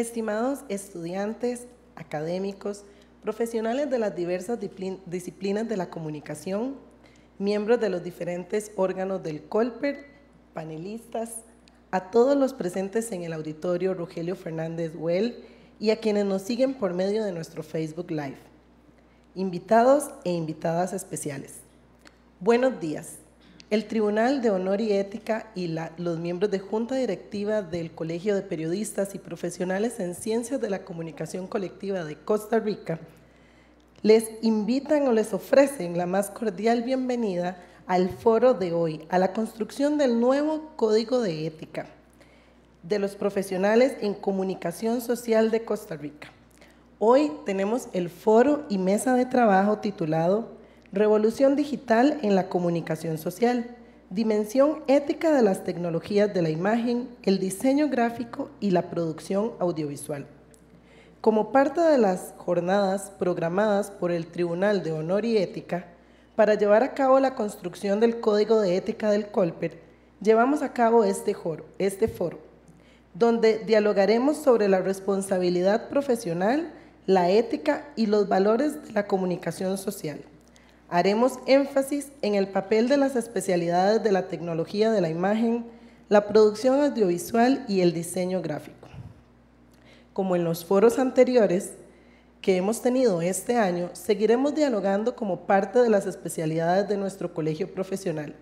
Estimados estudiantes, académicos, profesionales de las diversas disciplinas de la comunicación, miembros de los diferentes órganos del COLPER, panelistas, a todos los presentes en el auditorio Rogelio Fernández Well y a quienes nos siguen por medio de nuestro Facebook Live. Invitados e invitadas especiales. Buenos días. El Tribunal de Honor y Ética y los miembros de Junta Directiva del Colegio de Periodistas y Profesionales en Ciencias de la Comunicación Colectiva de Costa Rica les invitan o les ofrecen la más cordial bienvenida al foro de hoy, a la construcción del nuevo Código de Ética de los profesionales en comunicación social de Costa Rica. Hoy tenemos el foro y mesa de trabajo titulado Revolución digital en la comunicación social. Dimensión ética de las tecnologías de la imagen, el diseño gráfico y la producción audiovisual. Como parte de las jornadas programadas por el Tribunal de Honor y Ética para llevar a cabo la construcción del Código de Ética del Colper, llevamos a cabo este, foro, este foro, donde dialogaremos sobre la responsabilidad profesional, la ética y los valores de la comunicación social haremos énfasis en el papel de las especialidades de la tecnología de la imagen, la producción audiovisual y el diseño gráfico. Como en los foros anteriores que hemos tenido este año, seguiremos dialogando como parte de las especialidades de nuestro colegio profesional,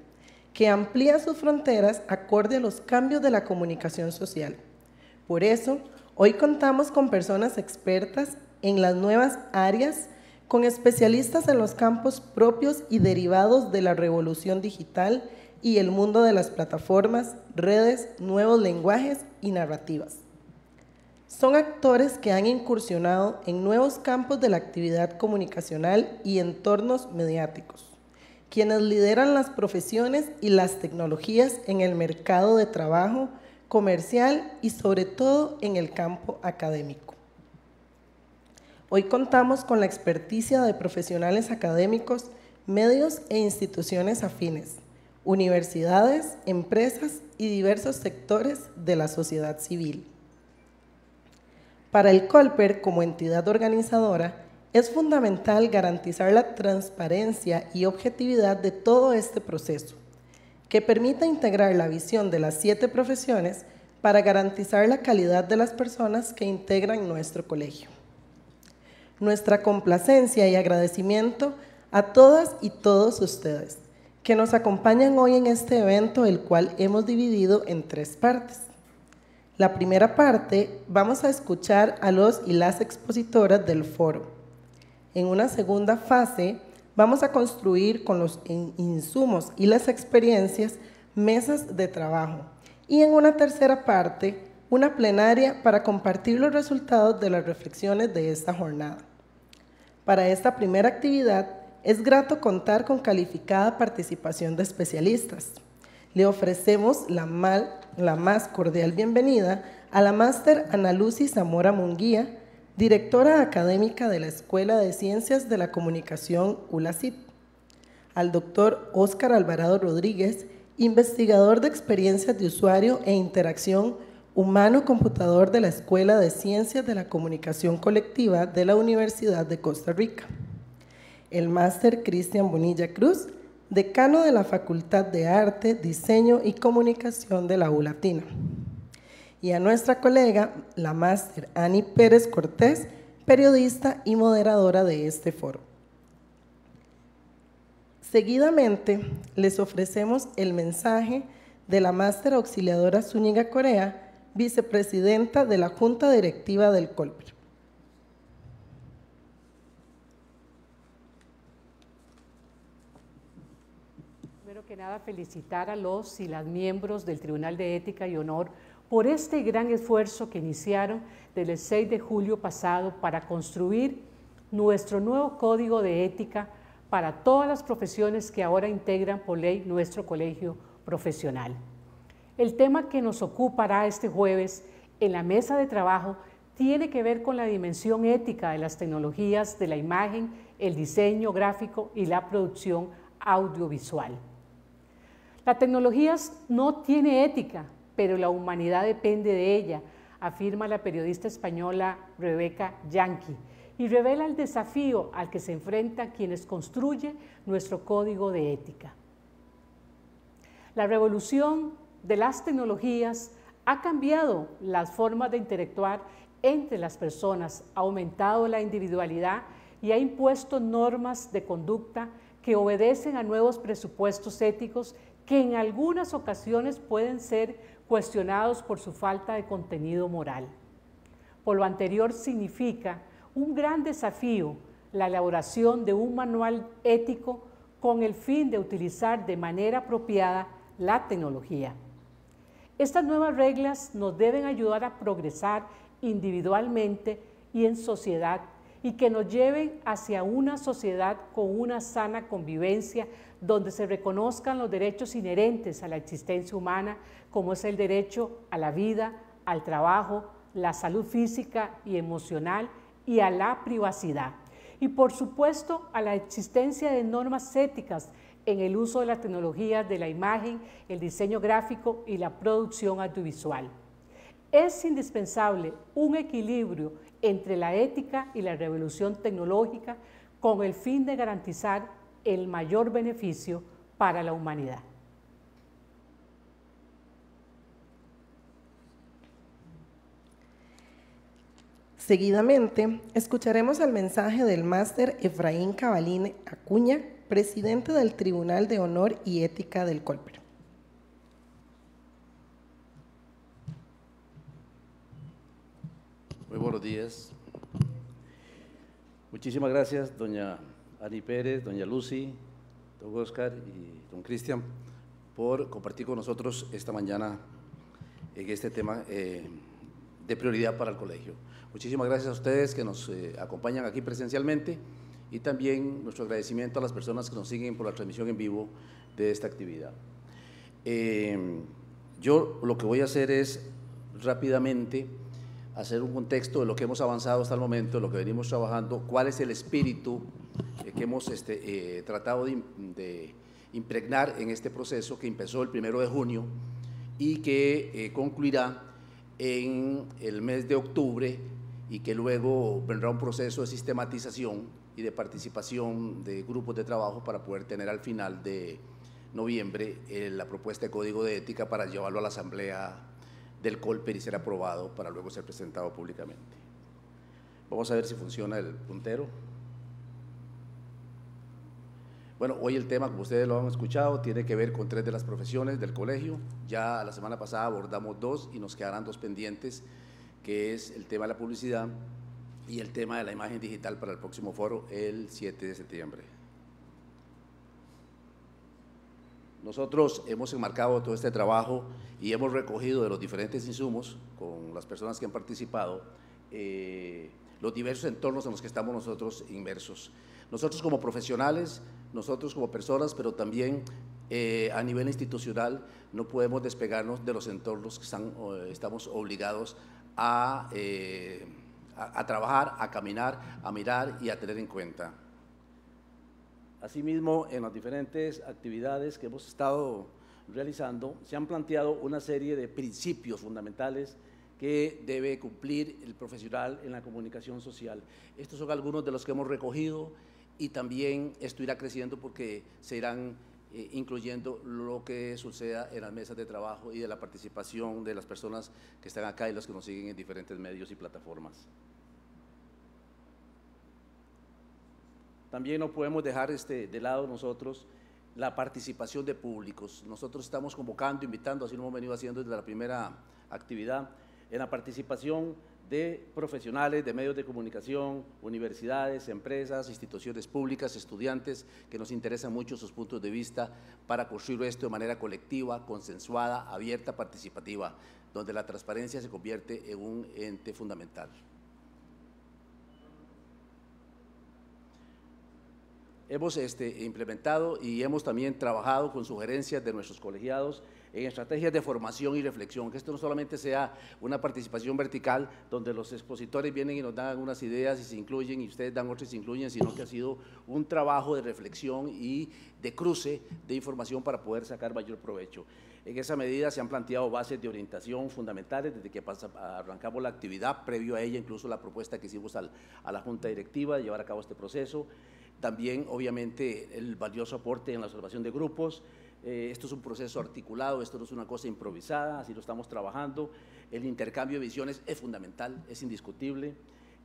que amplía sus fronteras acorde a los cambios de la comunicación social. Por eso, hoy contamos con personas expertas en las nuevas áreas con especialistas en los campos propios y derivados de la revolución digital y el mundo de las plataformas, redes, nuevos lenguajes y narrativas. Son actores que han incursionado en nuevos campos de la actividad comunicacional y entornos mediáticos, quienes lideran las profesiones y las tecnologías en el mercado de trabajo, comercial y sobre todo en el campo académico. Hoy contamos con la experticia de profesionales académicos, medios e instituciones afines, universidades, empresas y diversos sectores de la sociedad civil. Para el COLPER como entidad organizadora, es fundamental garantizar la transparencia y objetividad de todo este proceso, que permita integrar la visión de las siete profesiones para garantizar la calidad de las personas que integran nuestro colegio nuestra complacencia y agradecimiento a todas y todos ustedes que nos acompañan hoy en este evento, el cual hemos dividido en tres partes. La primera parte vamos a escuchar a los y las expositoras del foro. En una segunda fase vamos a construir con los insumos y las experiencias mesas de trabajo. Y en una tercera parte, una plenaria para compartir los resultados de las reflexiones de esta jornada. Para esta primera actividad es grato contar con calificada participación de especialistas. Le ofrecemos la, más cordial bienvenida a la máster Ana Lucy Zamora Munguía, directora académica de la Escuela de Ciencias de la Comunicación ULACIT, al doctor Óscar Alvarado Rodríguez, investigador de experiencias de usuario e interacción humano-computador de la Escuela de Ciencias de la Comunicación Colectiva de la Universidad de Costa Rica. El máster Cristian Bonilla Cruz, decano de la Facultad de Arte, Diseño y Comunicación de la U Latina. Y a nuestra colega, la máster Ani Pérez Cortés, periodista y moderadora de este foro. Seguidamente, les ofrecemos el mensaje de la máster auxiliadora Zúñiga Corea, vicepresidenta de la Junta Directiva del COLPER. Primero que nada, felicitar a los y las miembros del Tribunal de Ética y Honor por este gran esfuerzo que iniciaron desde el 6 de julio pasado para construir nuestro nuevo código de ética para todas las profesiones que ahora integran por ley nuestro colegio profesional. El tema que nos ocupará este jueves en la mesa de trabajo tiene que ver con la dimensión ética de las tecnologías de la imagen, el diseño gráfico y la producción audiovisual. La tecnología no tiene ética, pero la humanidad depende de ella, afirma la periodista española Rebeca Yankee, y revela el desafío al que se enfrentan quienes construyen nuestro código de ética. La revolución de las tecnologías ha cambiado las formas de interactuar entre las personas, ha aumentado la individualidad y ha impuesto normas de conducta que obedecen a nuevos presupuestos éticos que en algunas ocasiones pueden ser cuestionados por su falta de contenido moral. Por lo anterior significa un gran desafío la elaboración de un manual ético con el fin de utilizar de manera apropiada la tecnología. Estas nuevas reglas nos deben ayudar a progresar individualmente y en sociedad y que nos lleven hacia una sociedad con una sana convivencia donde se reconozcan los derechos inherentes a la existencia humana, como es el derecho a la vida, al trabajo, la salud física y emocional y a la privacidad. Y por supuesto a la existencia de normas éticas en el uso de la tecnología de la imagen, el diseño gráfico y la producción audiovisual. Es indispensable un equilibrio entre la ética y la revolución tecnológica con el fin de garantizar el mayor beneficio para la humanidad. Seguidamente, escucharemos el mensaje del máster Efraín Cabalín Acuña, presidente del Tribunal de Honor y Ética del Colper. Muy buenos días. Muchísimas gracias, doña Ani Pérez, doña Lucy, don Oscar y don Cristian, por compartir con nosotros esta mañana en este tema eh, de prioridad para el colegio. Muchísimas gracias a ustedes que nos eh, acompañan aquí presencialmente y también nuestro agradecimiento a las personas que nos siguen por la transmisión en vivo de esta actividad. Eh, yo lo que voy a hacer es rápidamente hacer un contexto de lo que hemos avanzado hasta el momento, de lo que venimos trabajando, cuál es el espíritu eh, que hemos este, tratado de, de, impregnar en este proceso que empezó el primero de junio y que concluirá en el mes de octubre y que luego vendrá un proceso de sistematización y de participación de grupos de trabajo para poder tener al final de noviembre eh, la propuesta de código de ética para llevarlo a la asamblea del Colper y ser aprobado para luego ser presentado públicamente. Vamos a ver si funciona el puntero. Bueno, hoy el tema, como ustedes lo han escuchado, tiene que ver con tres de las profesiones del colegio. Ya la semana pasada abordamos dos y nos quedarán dos pendientes que es el tema de la publicidad y el tema de la imagen digital para el próximo foro el 7 de septiembre. Nosotros hemos enmarcado todo este trabajo y hemos recogido de los diferentes insumos con las personas que han participado eh, los diversos entornos en los que estamos nosotros inmersos. Nosotros como profesionales, nosotros como personas, pero también eh, a nivel institucional no podemos despegarnos de los entornos que están, estamos obligados eh, a, trabajar, a caminar, a mirar y a tener en cuenta. Asimismo, en las diferentes actividades que hemos estado realizando, se han planteado una serie de principios fundamentales que debe cumplir el profesional en la comunicación social. Estos son algunos de los que hemos recogido y también esto irá creciendo porque se irán eh, incluyendo lo que suceda en las mesas de trabajo y de la participación de las personas que están acá y los que nos siguen en diferentes medios y plataformas. También no podemos dejar este, de lado nosotros la participación de públicos. Nosotros estamos convocando, invitando, así lo hemos venido haciendo desde la primera actividad, en la participación de profesionales de medios de comunicación, universidades, empresas, instituciones públicas, estudiantes, que nos interesan mucho sus puntos de vista para construir esto de manera colectiva, consensuada, abierta, participativa, donde la transparencia se convierte en un ente fundamental. Hemos este, implementado y hemos también trabajado con sugerencias de nuestros colegiados en estrategias de formación y reflexión, que esto no solamente sea una participación vertical donde los expositores vienen y nos dan unas ideas y se incluyen y ustedes dan otras y se incluyen, sino que ha sido un trabajo de reflexión y de cruce de información para poder sacar mayor provecho. En esa medida se han planteado bases de orientación fundamentales desde que arrancamos la actividad, previo a ella incluso la propuesta que hicimos a la Junta Directiva de llevar a cabo este proceso. También, obviamente, el valioso aporte en la observación de grupos, eh, esto es un proceso articulado, esto no es una cosa improvisada, así lo estamos trabajando. El intercambio de visiones es fundamental, es indiscutible.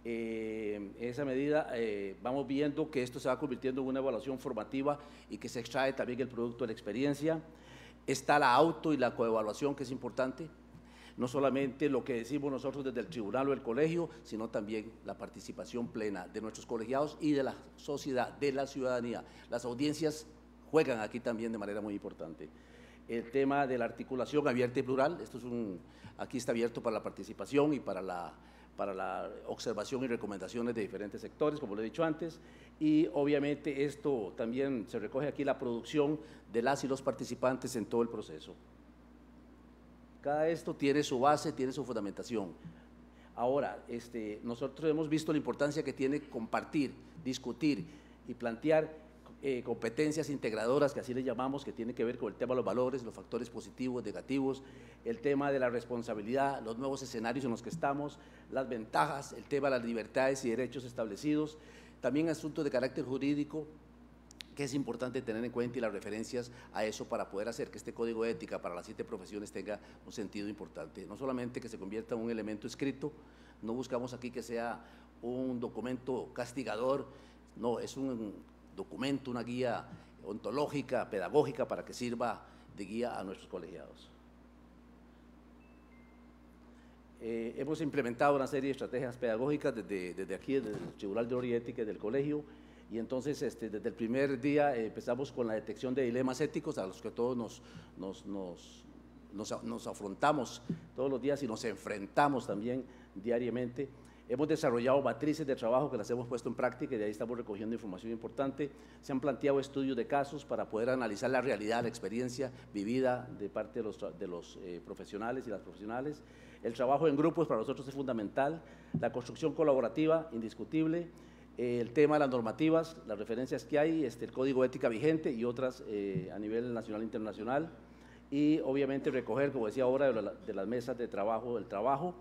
Eh, en esa medida eh, vamos viendo que esto se va convirtiendo en una evaluación formativa y que se extrae también el producto de la experiencia. Está la auto y la coevaluación, que es importante. No solamente lo que decimos nosotros desde el tribunal o el colegio, sino también la participación plena de nuestros colegiados y de la sociedad, de la ciudadanía. Las audiencias juegan aquí también de manera muy importante. El tema de la articulación abierta y plural, esto es un, aquí está abierto para la participación y para la, para la observación y recomendaciones de diferentes sectores, como lo he dicho antes, y obviamente esto también se recoge aquí la producción de las y los participantes en todo el proceso. Cada esto tiene su base, tiene su fundamentación. Ahora, este, nosotros hemos visto la importancia que tiene compartir, discutir y plantear eh, competencias integradoras, que así le llamamos, que tiene que ver con el tema de los valores, los factores positivos, negativos, el tema de la responsabilidad, los nuevos escenarios en los que estamos, las ventajas, el tema de las libertades y derechos establecidos, también asuntos de carácter jurídico, que es importante tener en cuenta y las referencias a eso para poder hacer que este código ética para las siete profesiones tenga un sentido importante. No solamente que se convierta en un elemento escrito, no buscamos aquí que sea un documento castigador, no, es un documento, una guía ontológica, pedagógica, para que sirva de guía a nuestros colegiados. Eh, hemos implementado una serie de estrategias pedagógicas desde, desde aquí, desde el Tribunal de Oriética del colegio, y entonces este, desde el primer día eh, empezamos con la detección de dilemas éticos a los que todos nos, nos, nos, nos afrontamos todos los días y nos enfrentamos también diariamente. Hemos desarrollado matrices de trabajo que las hemos puesto en práctica y de ahí estamos recogiendo información importante. Se han planteado estudios de casos para poder analizar la realidad, la experiencia vivida de parte de los, de los eh, profesionales y las profesionales. El trabajo en grupos para nosotros es fundamental. La construcción colaborativa, indiscutible. Eh, el tema de las normativas, las referencias que hay, este, el código ética vigente y otras eh, a nivel nacional e internacional. Y obviamente recoger, como decía ahora, de, de las mesas de trabajo, el trabajo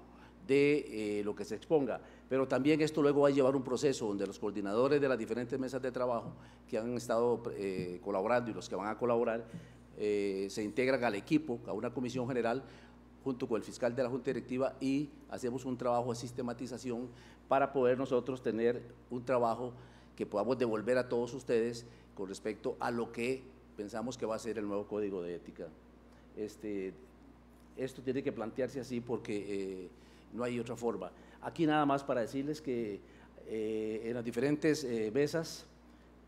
de eh, lo que se exponga. Pero también esto luego va a llevar un proceso donde los coordinadores de las diferentes mesas de trabajo que han estado eh, colaborando y los que van a colaborar eh, se integran al equipo, a una comisión general, junto con el fiscal de la Junta Directiva y hacemos un trabajo de sistematización para poder nosotros tener un trabajo que podamos devolver a todos ustedes con respecto a lo que pensamos que va a ser el nuevo código de ética. Este, esto tiene que plantearse así porque no hay otra forma. Aquí nada más para decirles que eh, en las diferentes eh, mesas,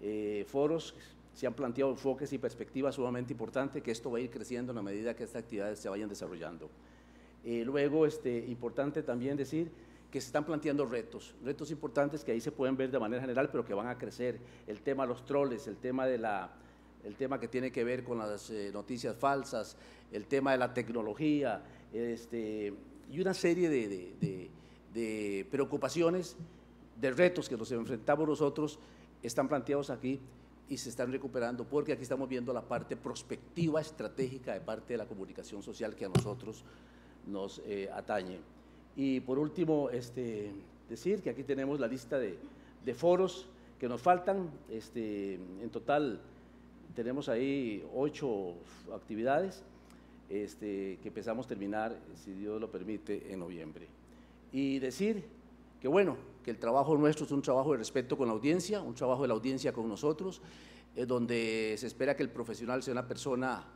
eh, foros, se han planteado enfoques y perspectivas sumamente importantes, que esto va a ir creciendo en la medida que estas actividades se vayan desarrollando. luego, este, importante también decir que se están planteando retos, retos importantes que ahí se pueden ver de manera general, pero que van a crecer. El tema de los troles, el tema de la, el tema que tiene que ver con las noticias falsas, el tema de la tecnología, este, y una serie de, preocupaciones, de retos que nos enfrentamos nosotros, están planteados aquí y se están recuperando, porque aquí estamos viendo la parte prospectiva estratégica de parte de la comunicación social que a nosotros nos eh, atañe. Y por último, este, decir que aquí tenemos la lista de, foros que nos faltan, este, en total tenemos ahí ocho actividades, este, que empezamos a terminar, si Dios lo permite, en noviembre. Y decir que bueno, que el trabajo nuestro es un trabajo de respeto con la audiencia, un trabajo de la audiencia con nosotros, donde se espera que el profesional sea una persona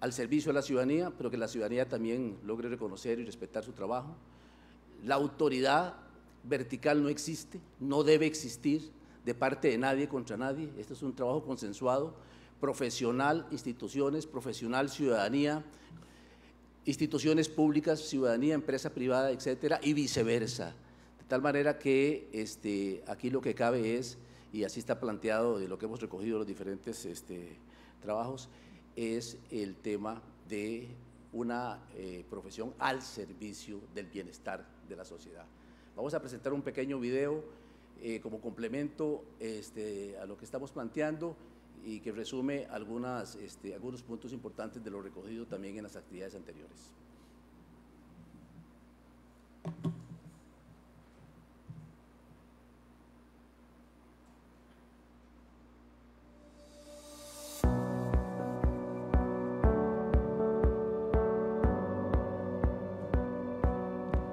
al servicio de la ciudadanía, pero que la ciudadanía también logre reconocer y respetar su trabajo. La autoridad vertical no existe, no debe existir de parte de nadie contra nadie. Este es un trabajo consensuado profesional, instituciones, profesional, ciudadanía, instituciones públicas, ciudadanía, empresa privada, etcétera, y viceversa. De tal manera que este, aquí lo que cabe es, y así está planteado de lo que hemos recogido los diferentes este, trabajos, es el tema de una eh, profesión al servicio del bienestar de la sociedad. Vamos a presentar un pequeño video eh, como complemento este, a lo que estamos planteando y que resume algunas, este, algunos puntos importantes de lo recogido también en las actividades anteriores.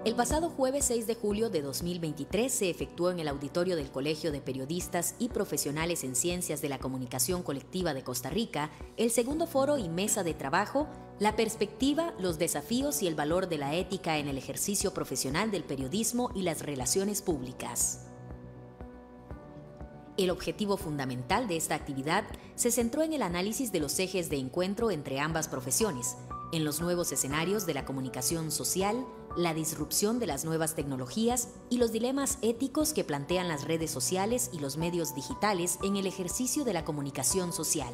El pasado jueves 6 de julio de 2023 se efectuó en el auditorio del Colegio de Periodistas y Profesionales en Ciencias de la Comunicación Colectiva de Costa Rica el segundo foro y mesa de trabajo La perspectiva, los desafíos y el valor de la ética en el ejercicio profesional del periodismo y las relaciones públicas. El objetivo fundamental de esta actividad se centró en el análisis de los ejes de encuentro entre ambas profesiones, en los nuevos escenarios de la comunicación social, la disrupción de las nuevas tecnologías y los dilemas éticos que plantean las redes sociales y los medios digitales en el ejercicio de la comunicación social.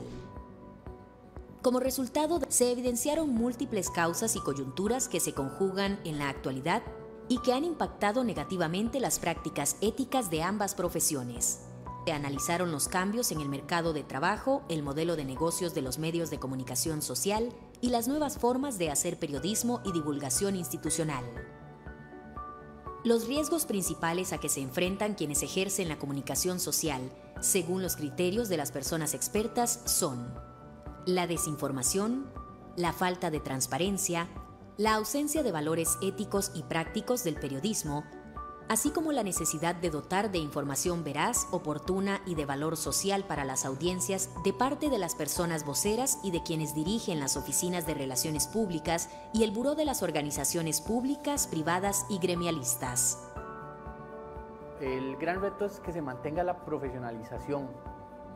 Como resultado, se evidenciaron múltiples causas y coyunturas que se conjugan en la actualidad y que han impactado negativamente las prácticas éticas de ambas profesiones. Analizaron los cambios en el mercado de trabajo, el modelo de negocios de los medios de comunicación social y las nuevas formas de hacer periodismo y divulgación institucional. Los riesgos principales a que se enfrentan quienes ejercen la comunicación social, según los criterios de las personas expertas, son la desinformación, la falta de transparencia, la ausencia de valores éticos y prácticos del periodismo, así como la necesidad de dotar de información veraz, oportuna y de valor social para las audiencias de parte de las personas voceras y de quienes dirigen las oficinas de relaciones públicas y el buró de las organizaciones públicas, privadas y gremialistas. El gran reto es que se mantenga la profesionalización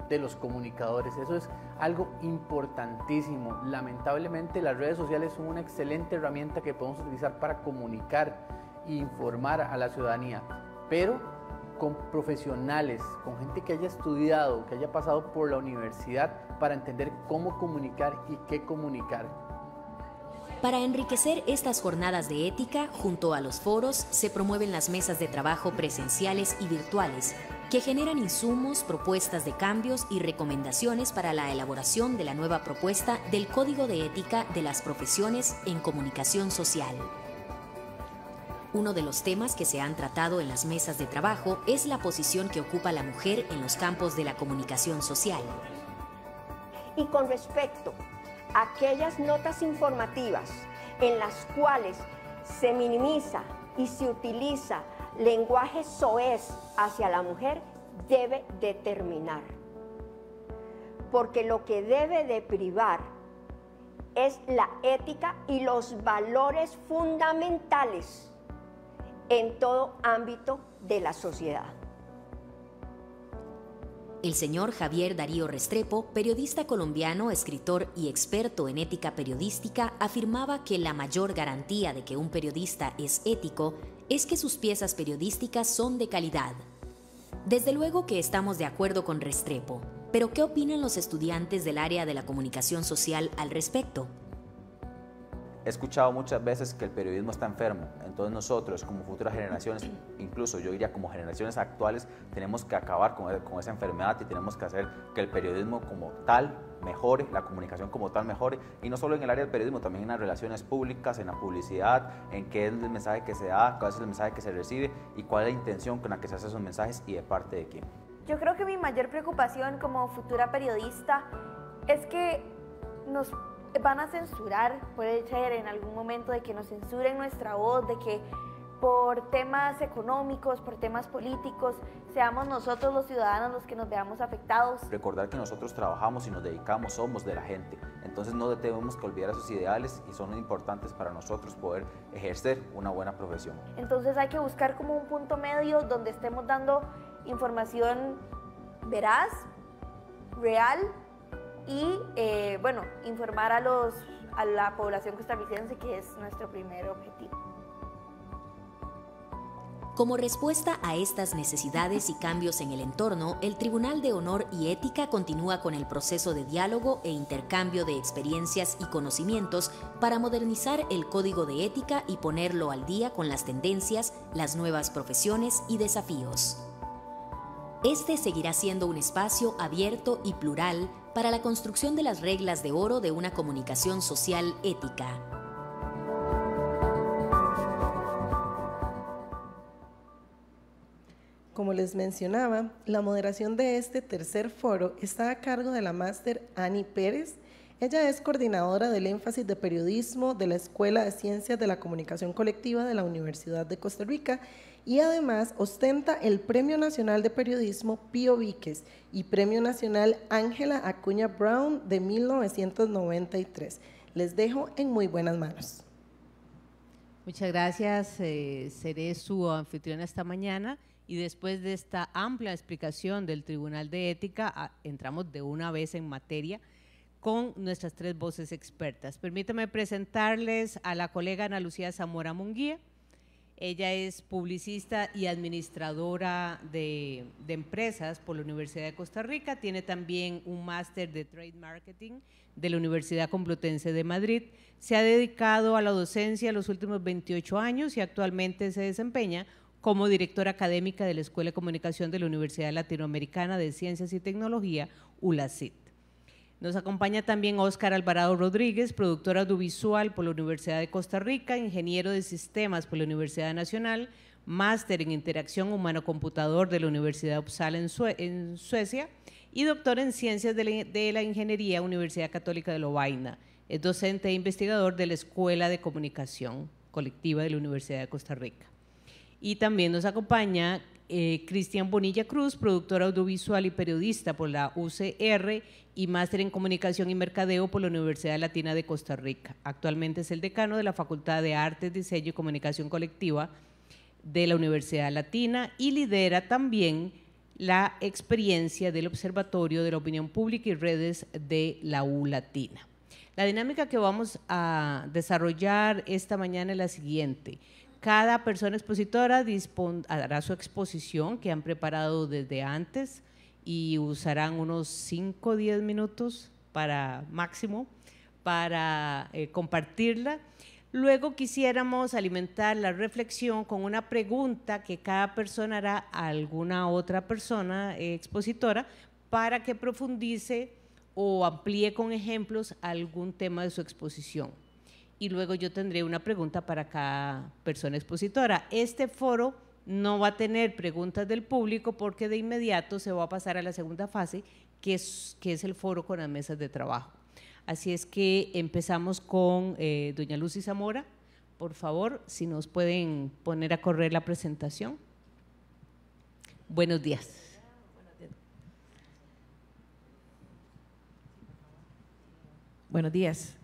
de los comunicadores. Eso es algo importantísimo. Lamentablemente las redes sociales son una excelente herramienta que podemos utilizar para comunicar informar a la ciudadanía, pero con profesionales, con gente que haya estudiado, que haya pasado por la universidad para entender cómo comunicar y qué comunicar. Para enriquecer estas jornadas de ética, junto a los foros, se promueven las mesas de trabajo presenciales y virtuales, que generan insumos, propuestas de cambios y recomendaciones para la elaboración de la nueva propuesta del Código de Ética de las Profesiones en Comunicación Social. Uno de los temas que se han tratado en las mesas de trabajo es la posición que ocupa la mujer en los campos de la comunicación social. Y con respecto a aquellas notas informativas en las cuales se minimiza y se utiliza lenguaje soez hacia la mujer, debe determinar. Porque lo que debe de privar es la ética y los valores fundamentales en todo ámbito de la sociedad. El señor Javier Darío Restrepo, periodista colombiano, escritor y experto en ética periodística, afirmaba que la mayor garantía de que un periodista es ético es que sus piezas periodísticas son de calidad. Desde luego que estamos de acuerdo con Restrepo, pero ¿qué opinan los estudiantes del área de la comunicación social al respecto? He escuchado muchas veces que el periodismo está enfermo, entonces nosotros como futuras generaciones, incluso yo diría como generaciones actuales, tenemos que acabar con, con, esa enfermedad y tenemos que hacer que el periodismo como tal mejore, la comunicación como tal mejore, y no solo en el área del periodismo, también en las relaciones públicas, en la publicidad, en qué es el mensaje que se da, cuál es el mensaje que se recibe y cuál es la intención con la que se hacen esos mensajes y de parte de quién. Yo creo que mi mayor preocupación como futura periodista es que nos van a censurar, puede ser en algún momento de que nos censuren nuestra voz, de que por temas económicos, por temas políticos, seamos nosotros los ciudadanos los que nos veamos afectados. Recordar que nosotros trabajamos y nos dedicamos, somos de la gente, entonces no tenemos que olvidar esos ideales y son importantes para nosotros poder ejercer una buena profesión. Entonces hay que buscar como un punto medio donde estemos dando información veraz, real, y eh, bueno, informar a, los, a la población costarricense que es nuestro primer objetivo. Como respuesta a estas necesidades y cambios en el entorno, el Tribunal de Honor y Ética continúa con el proceso de diálogo e intercambio de experiencias y conocimientos para modernizar el código de ética y ponerlo al día con las tendencias, las nuevas profesiones y desafíos. Este seguirá siendo un espacio abierto y plural para la construcción de las reglas de oro de una comunicación social ética. Como les mencionaba, la moderación de este tercer foro está a cargo de la máster Ani Pérez. Ella es coordinadora del énfasis de periodismo de la Escuela de Ciencias de la Comunicación Colectiva de la Universidad de Costa Rica y además ostenta el Premio Nacional de Periodismo Pío Víquez y Premio Nacional Ángela Acuña Brown de 1993. Les dejo en muy buenas manos. Muchas gracias, eh, seré su anfitriona esta mañana y después de esta amplia explicación del Tribunal de Ética, ah, entramos de una vez en materia con nuestras tres voces expertas. Permítame presentarles a la colega Ana Lucía Zamora Munguía. Ella es publicista y administradora de, empresas por la Universidad de Costa Rica. Tiene también un máster de Trade Marketing de la Universidad Complutense de Madrid. Se ha dedicado a la docencia los últimos 28 años y actualmente se desempeña como directora académica de la Escuela de Comunicación de la Universidad Latinoamericana de Ciencias y Tecnología, ULACIT. Nos acompaña también Óscar Alvarado Rodríguez, productor audiovisual por la Universidad de Costa Rica, ingeniero de sistemas por la Universidad Nacional, máster en interacción humano-computador de la Universidad Uppsala en, Suecia y doctor en ciencias de la, de la Ingeniería Universidad Católica de Lovaina. Es docente e investigador de la Escuela de Comunicación Colectiva de la Universidad de Costa Rica. Y también nos acompaña eh, Cristian Bonilla Cruz, productor audiovisual y periodista por la UCR y máster en comunicación y mercadeo por la Universidad Latina de Costa Rica. Actualmente es el decano de la Facultad de Artes, Diseño y Comunicación Colectiva de la Universidad Latina y lidera también la experiencia del Observatorio de la Opinión Pública y Redes de la U Latina. La dinámica que vamos a desarrollar esta mañana es la siguiente. Cada persona expositora hará su exposición que han preparado desde antes y usarán unos 5 o 10 minutos para máximo para eh, compartirla. Luego quisiéramos alimentar la reflexión con una pregunta que cada persona hará a alguna otra persona eh, expositora para que profundice o amplíe con ejemplos algún tema de su exposición y luego yo tendré una pregunta para cada persona expositora. Este foro no va a tener preguntas del público porque de inmediato se va a pasar a la segunda fase, que es, que es el foro con las mesas de trabajo. Así es que empezamos con eh, doña Lucy Zamora. Por favor, si nos pueden poner a correr la presentación. Buenos días. Buenos días.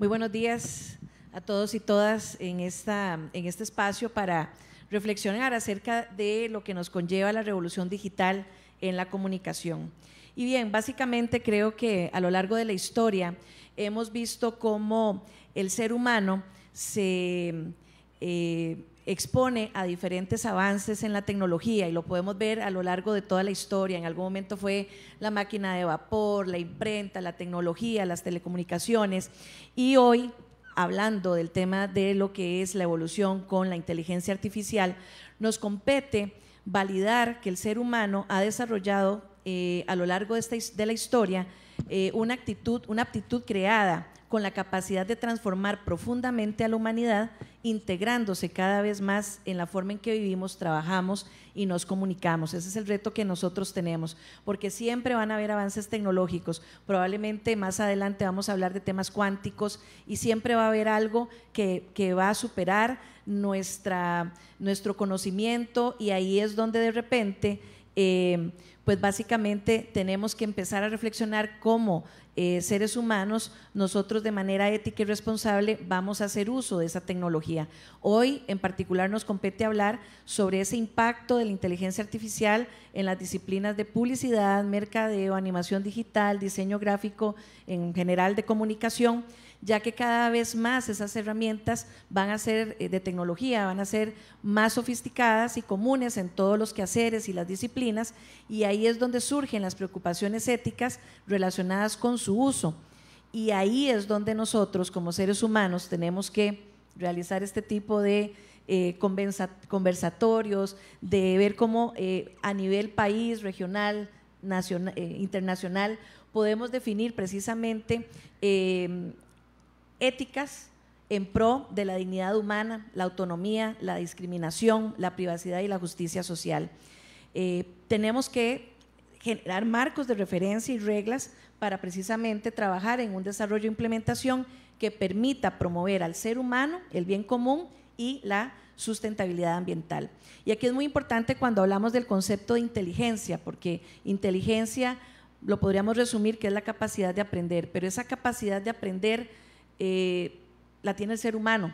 Muy buenos días a todos y todas en, esta, en este espacio para reflexionar acerca de lo que nos conlleva la revolución digital en la comunicación. Y bien, básicamente creo que a lo largo de la historia hemos visto cómo el ser humano se eh, expone a diferentes avances en la tecnología y lo podemos ver a lo largo de toda la historia. En algún momento fue la máquina de vapor, la imprenta, la tecnología, las telecomunicaciones y hoy, hablando del tema de lo que es la evolución con la inteligencia artificial, nos compete validar que el ser humano ha desarrollado eh, a lo largo de, esta, de la historia eh, una actitud, una aptitud creada con la capacidad de transformar profundamente a la humanidad, integrándose cada vez más en la forma en que vivimos, trabajamos y nos comunicamos. Ese es el reto que nosotros tenemos, porque siempre van a haber avances tecnológicos. Probablemente más adelante vamos a hablar de temas cuánticos y siempre va a haber algo que, que va a superar nuestra, nuestro conocimiento y ahí es donde de repente eh, pues básicamente tenemos que empezar a reflexionar cómo eh, seres humanos, nosotros de manera ética y responsable vamos a hacer uso de esa tecnología. Hoy en particular nos compete hablar sobre ese impacto de la inteligencia artificial en las disciplinas de publicidad, mercadeo, animación digital, diseño gráfico, en general de comunicación ya que cada vez más esas herramientas van a ser eh, de tecnología, van a ser más sofisticadas y comunes en todos los quehaceres y las disciplinas, y ahí es donde surgen las preocupaciones éticas relacionadas con su uso. Y ahí es donde nosotros como seres humanos tenemos que realizar este tipo de eh, conversatorios, de ver cómo eh, a nivel país, regional, nacional, internacional, podemos definir precisamente éticas en pro de la dignidad humana, la autonomía, la discriminación, la privacidad y la justicia social. Eh, tenemos que generar marcos de referencia y reglas para precisamente trabajar en un desarrollo e implementación que permita promover al ser humano el bien común y la sustentabilidad ambiental. Y aquí es muy importante cuando hablamos del concepto de inteligencia, porque inteligencia lo podríamos resumir que es la capacidad de aprender, pero esa capacidad de aprender eh, la tiene el ser humano.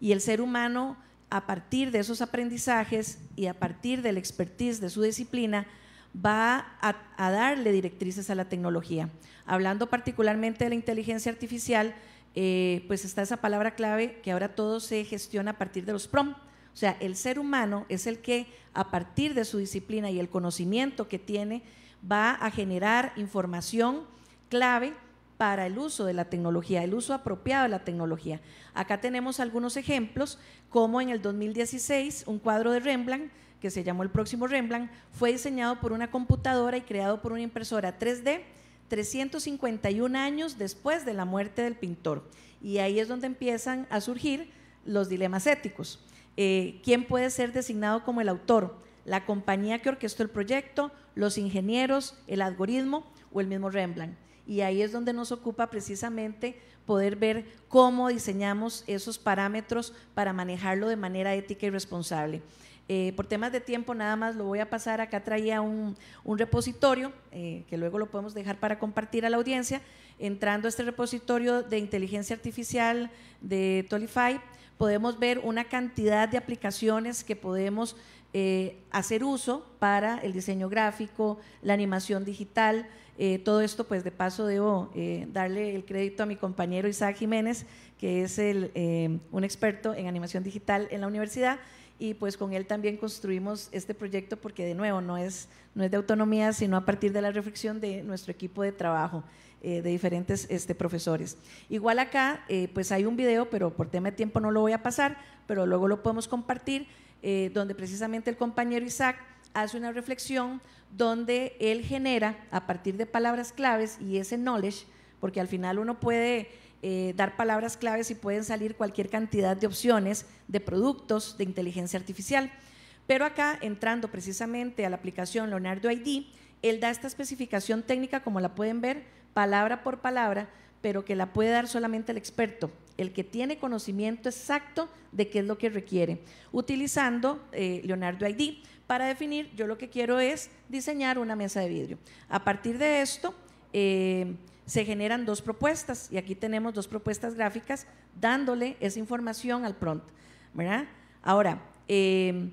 Y el ser humano, a partir de esos aprendizajes y a partir del expertise de su disciplina, va a, darle directrices a la tecnología. Hablando particularmente de la inteligencia artificial, eh, pues está esa palabra clave que ahora todo se gestiona a partir de los PROM. O sea, el ser humano es el que a partir de su disciplina y el conocimiento que tiene va a generar información clave para el uso de la tecnología, el uso apropiado de la tecnología. Acá tenemos algunos ejemplos, como en el 2016 un cuadro de Rembrandt, que se llamó El próximo Rembrandt, fue diseñado por una computadora y creado por una impresora 3D 351 años después de la muerte del pintor. Y ahí es donde empiezan a surgir los dilemas éticos. Eh, ¿Quién puede ser designado como el autor? ¿La compañía que orquestó el proyecto, los ingenieros, el algoritmo o el mismo Rembrandt? Y ahí es donde nos ocupa precisamente poder ver cómo diseñamos esos parámetros para manejarlo de manera ética y responsable. Eh, por temas de tiempo nada más lo voy a pasar, acá traía un, repositorio eh, que luego lo podemos dejar para compartir a la audiencia. Entrando a este repositorio de inteligencia artificial de Tolify, podemos ver una cantidad de aplicaciones que podemos eh, hacer uso para el diseño gráfico, la animación digital, eh, todo esto, pues de paso debo eh, darle el crédito a mi compañero Isaac Jiménez, que es el, eh, un experto en animación digital en la universidad, y pues con él también construimos este proyecto porque de nuevo no es, no es de autonomía, sino a partir de la reflexión de nuestro equipo de trabajo. de diferentes este, profesores. Igual acá, pues hay un video, pero por tema de tiempo no lo voy a pasar, pero luego lo podemos compartir, donde precisamente el compañero Isaac hace una reflexión donde él genera a partir de palabras claves y ese knowledge, porque al final uno puede eh, dar palabras claves y pueden salir cualquier cantidad de opciones de productos de inteligencia artificial. Pero acá, entrando precisamente a la aplicación Leonardo ID, él da esta especificación técnica, como la pueden ver, palabra por palabra, pero que la puede dar solamente el experto, el que tiene conocimiento exacto de qué es lo que requiere, utilizando eh, Leonardo ID para definir, yo lo que quiero es diseñar una mesa de vidrio. A partir de esto, eh, se generan dos propuestas y aquí tenemos dos propuestas gráficas dándole esa información al prompt. ¿verdad? Ahora, eh,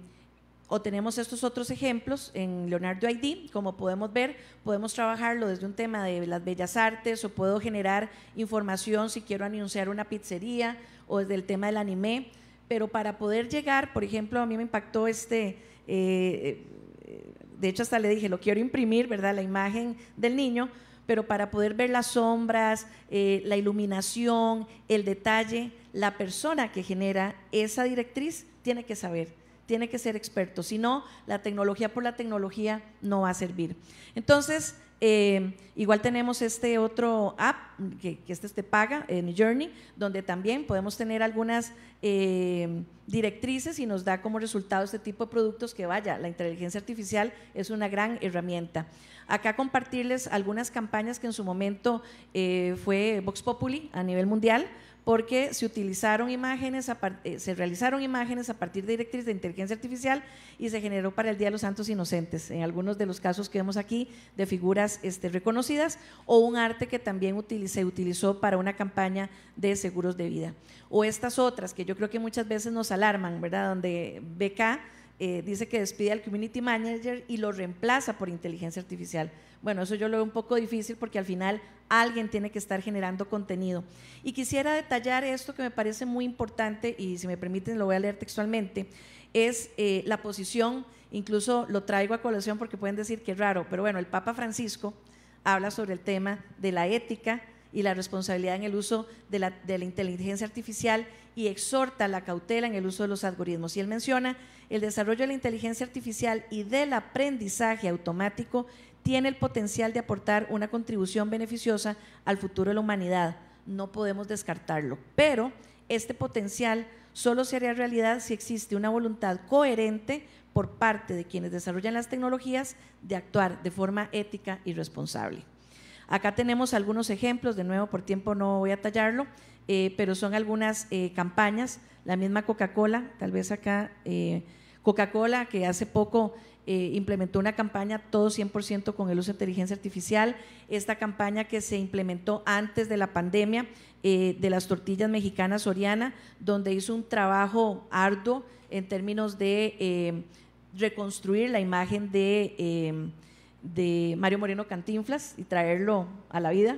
o tenemos estos otros ejemplos en Leonardo ID, como podemos ver, podemos trabajarlo desde un tema de las bellas artes o puedo generar información si quiero anunciar una pizzería o desde el tema del anime, pero para poder llegar, por ejemplo, a mí me impactó este, eh, de hecho, hasta le dije, lo quiero imprimir, ¿verdad? La imagen del niño, pero para poder ver las sombras, eh, la iluminación, el detalle, la persona que genera esa directriz tiene que saber, tiene que ser experto. Si no, la tecnología por la tecnología no va a servir. Entonces, eh, igual tenemos este otro app, que, este te paga, en Journey, donde también podemos tener algunas eh, directrices y nos da como resultado este tipo de productos que vaya, la inteligencia artificial es una gran herramienta. Acá compartirles algunas campañas que en su momento eh, fue Vox Populi a nivel mundial porque se utilizaron imágenes, eh, se realizaron imágenes a partir de directrices de inteligencia artificial y se generó para el Día de los Santos Inocentes, en algunos de los casos que vemos aquí de figuras este, reconocidas, o un arte que también se utilizó para una campaña de seguros de vida. O estas otras que yo creo que muchas veces nos alarman, ¿verdad? Donde BK eh, dice que despide al community manager y lo reemplaza por inteligencia artificial. Bueno, eso yo lo veo un poco difícil porque al final alguien tiene que estar generando contenido. Y quisiera detallar esto que me parece muy importante y si me permiten lo voy a leer textualmente, es eh, la posición, incluso lo traigo a colación porque pueden decir que es raro, pero bueno, el Papa Francisco habla sobre el tema de la ética y la responsabilidad en el uso de la, de la inteligencia artificial y exhorta la cautela en el uso de los algoritmos. Y él menciona el desarrollo de la inteligencia artificial y del aprendizaje automático tiene el potencial de aportar una contribución beneficiosa al futuro de la humanidad. No podemos descartarlo, pero este potencial solo se haría realidad si existe una voluntad coherente por parte de quienes desarrollan las tecnologías de actuar de forma ética y responsable. Acá tenemos algunos ejemplos, de nuevo por tiempo no voy a tallarlo, eh, pero son algunas eh, campañas, la misma Coca-Cola, tal vez acá eh, Coca-Cola que hace poco implementó una campaña todo 100% con el uso de inteligencia artificial, esta campaña que se implementó antes de la pandemia de las tortillas mexicanas Soriana, donde hizo un trabajo arduo en términos de reconstruir la imagen de de Mario Moreno Cantinflas y traerlo a la vida.